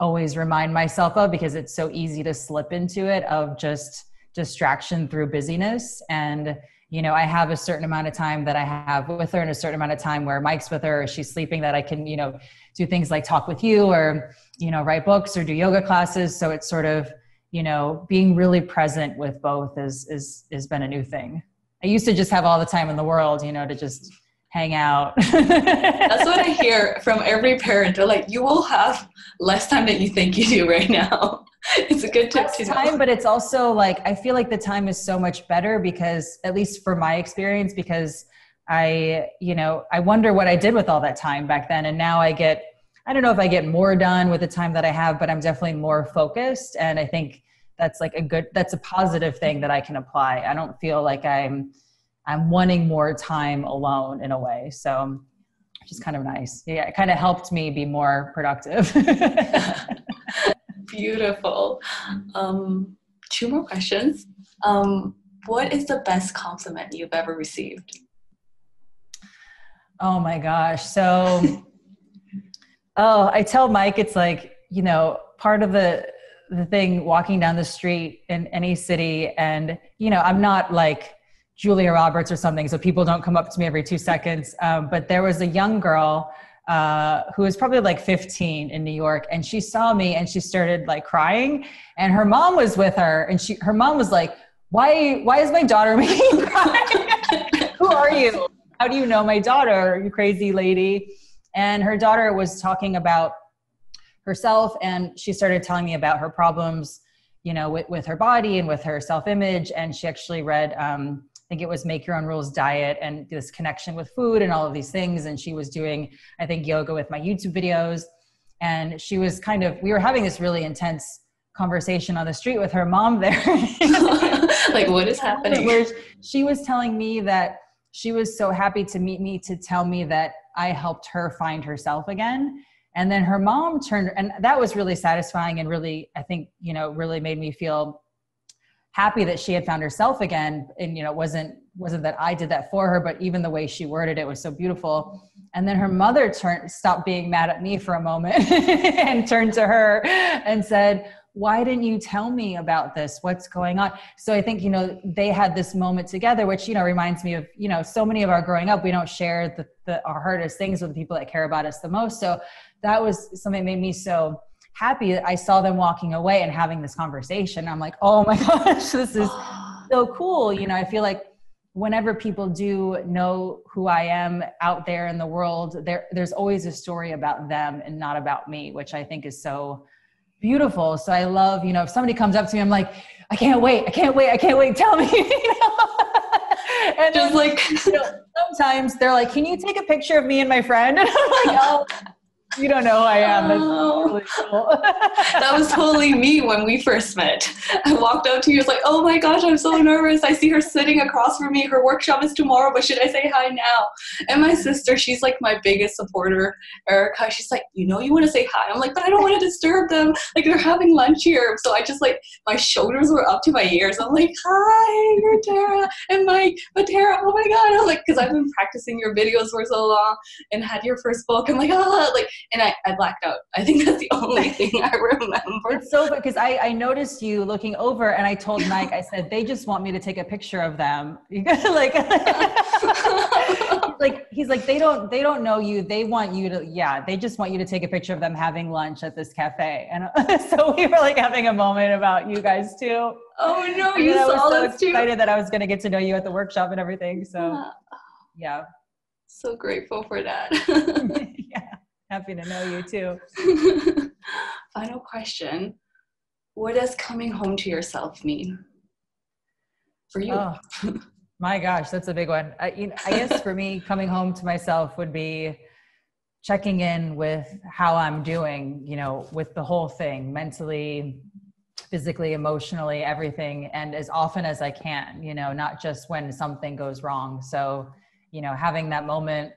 always remind myself of because it's so easy to slip into it of just distraction through busyness. And you know i have a certain amount of time that i have with her and a certain amount of time where mike's with her or she's sleeping that i can you know do things like talk with you or you know write books or do yoga classes. So it's sort of you know being really present with both is is has been a new thing. I used to just have all the time in the world you know to just hang out that's what i hear [LAUGHS] from every parent they're like you will have less time than you think you do right now [LAUGHS] it's a good tip to time, but it's also like I feel like the time is so much better because at least for my experience, because I, you know, I wonder what I did with all that time back then. And now I get, I don't know if I get more done with the time that I have, but I'm definitely more focused. And I think that's like a good, that's a positive thing that I can apply. I don't feel like I'm, I'm wanting more time alone in a way. So which is kind of nice. Yeah, it kind of helped me be more productive. [LAUGHS] Beautiful. Um, two more questions. Um, what is the best compliment you've ever received? Oh my gosh. So, oh, I tell Mike it's like, you know, part of the the thing walking down the street in any city and, you know, I'm not like Julia Roberts or something, so people don't come up to me every two seconds. Um, but there was a young girl uh, who was probably like 15 in New York, and she saw me and she started like crying, and her mom was with her, and she her mom was like, "Why why is my daughter [LAUGHS] making cry? who are you? How do you know my daughter? You crazy lady!" And her daughter was talking about herself, and she started telling me about her problems you know with, with her body and with her self-image and she actually read um, think it was make your own rules diet and this connection with food and all of these things. And she was doing i think yoga with my youtube videos. And she was kind of we were having this really intense conversation on the street with her mom there. [LAUGHS] Like what is [LAUGHS] happening? Where she was telling me that she was so happy to meet me to tell me that i helped her find herself again. And then her mom turned and that was really satisfying and really i think you know really made me feel happy that she had found herself again. And you know wasn't wasn't that i did that for her but even the way she worded it was so beautiful. And then her mother turned stopped being mad at me for a moment [LAUGHS] and turned to her and said why didn't you tell me about this? What's going on? So i think you know they had this moment together which you know reminds me of you know so many of our growing up we don't share the, the our hardest things with the people that care about us the most. So that was something that made me so happy that I saw them walking away and having this conversation. I'm like, oh my [LAUGHS] gosh, this is [GASPS] so cool. You know, I feel like whenever people do know who I am out there in the world, there there's always a story about them and not about me, which I think is so beautiful. So I love, you know, if somebody comes up to me, I'm like, I can't wait, I can't wait, I can't wait, tell me. [LAUGHS] and just like you know, sometimes they're like, Can you take a picture of me and my friend? [LAUGHS] And I'm like, Oh you don't know who I am. Oh. really cool. [LAUGHS] that was totally me when we first met. I walked up to you, I was like, oh my gosh, I'm so nervous. I see her sitting across from me. Her workshop is tomorrow, but should I say hi now? And my sister, she's like my biggest supporter, Erica. She's like, you know, you want to say hi. I'm like, but I don't want to disturb them. Like they're having lunch here. So I just like, my shoulders were up to my ears. I'm like, hi, you're Tara. And Mike, but Tara, oh my God. I'm like, because I've been practicing your videos for so long and had your first book. I'm like, ah, like, and I, I blacked out. I think that's the [LAUGHS] only thing I remember. It's so because I, I noticed you looking over and I told Mike, I said, they just want me to take a picture of them. [LAUGHS] like, [LAUGHS] like he's like, they don't they don't know you. They want you to, yeah, they just want you to take a picture of them having lunch at this cafe. And so we were like having a moment about you guys too. Oh no, you saw I was so excited too. that I was gonna get to know you at the workshop and everything. So yeah. So grateful for that. Happy to know you too. [LAUGHS] Final question What does coming home to yourself mean for you? Oh, my gosh, that's a big one. I, you know, I guess for me, [LAUGHS] coming home to myself would be checking in with how I'm doing, you know, with the whole thing mentally, physically, emotionally, everything, and as often as I can, you know, not just when something goes wrong. So, you know, having that moment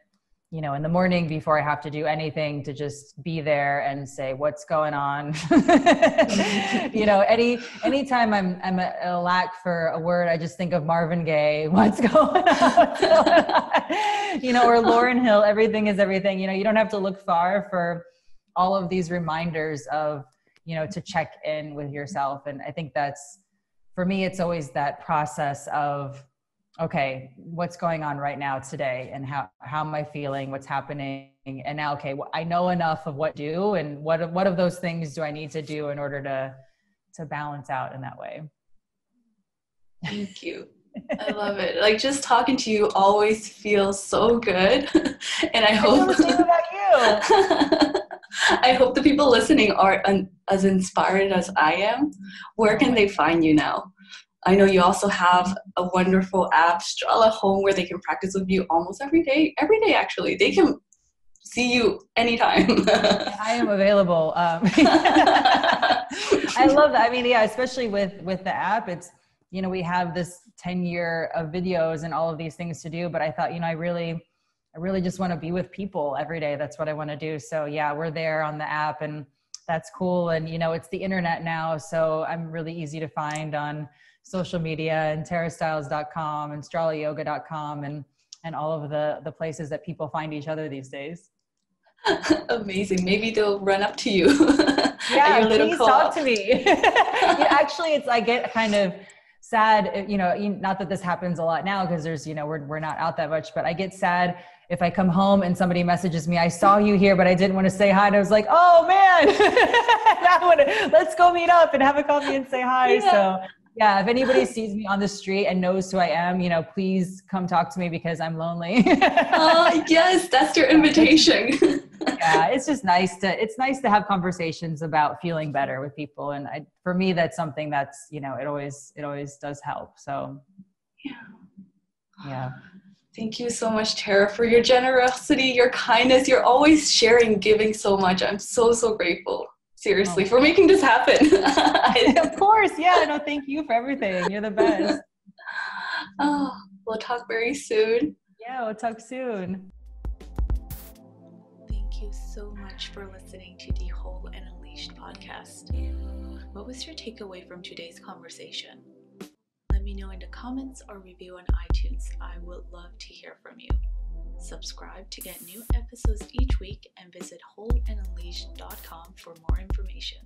you know in the morning before i have to do anything to just be there and say what's going on? [LAUGHS] You know any anytime i'm i'm a, a, lack for a word i just think of marvin gaye [LAUGHS] what's going on, what's going on? you know or lauryn hill everything is everything. You know you don't have to look far for all of these reminders of you know to check in with yourself. And i think that's for me it's always that process of okay what's going on right now today and how how am i feeling? What's happening? And now okay well, i know enough of what to do and what what of those things do i need to do in order to to balance out in that way? Thank you. I love it. Like just talking to you always feels so good. [LAUGHS] And i hope about you. [LAUGHS] I hope the people listening are un- as inspired as i am. Where can they find you now I know you also have a wonderful app, Strala Home, where they can practice with you almost every day. Every day, actually. They can see you anytime. [LAUGHS] I am available. Um, [LAUGHS] I love that. I mean, yeah, especially with with the app, it's you know we have this 10 year of videos and all of these things to do, but I thought you know I really I really just want to be with people every day. That's what I want to do. So yeah, we're there on the app and that's cool. And you know, it's the internet now, so I'm really easy to find on social media and tarastiles.com and stralayoga.com and and all of the the places that people find each other these days. [LAUGHS] Amazing. Maybe they'll run up to you. [LAUGHS] yeah, please talk to me. [LAUGHS] actually, it's I get kind of sad. Uh, you know, not that this happens a lot now because there's you know we're we're not out that much, but I get sad if I come home and somebody messages me, I saw you here, but I didn't want to say hi. And I was like, oh man, let's go meet up and have a coffee and say hi. Yeah. So yeah, if anybody sees me on the street and knows who I am, you know, please come talk to me because I'm lonely. [LAUGHS] oh, yes, that's your invitation. [LAUGHS] yeah, it's just nice to it's nice to have conversations about feeling better with people, and I, for me, that's something that's you know it always it always does help. So yeah, yeah. Thank you so much, Tara, for your generosity, your kindness. You're always sharing, giving so much. I'm so, so grateful. Seriously, oh. for making this happen. [LAUGHS] of course. Yeah. No, thank you for everything. You're the best. [LAUGHS] oh, we'll talk very soon. Yeah, we'll talk soon. Thank you so much for listening to the Whole and Unleashed podcast. What was your takeaway from today's conversation? Let me know in the comments or review on iTunes. I would love to hear from you. Subscribe to get new episodes each week and visit wholeandunleashed.com for more information.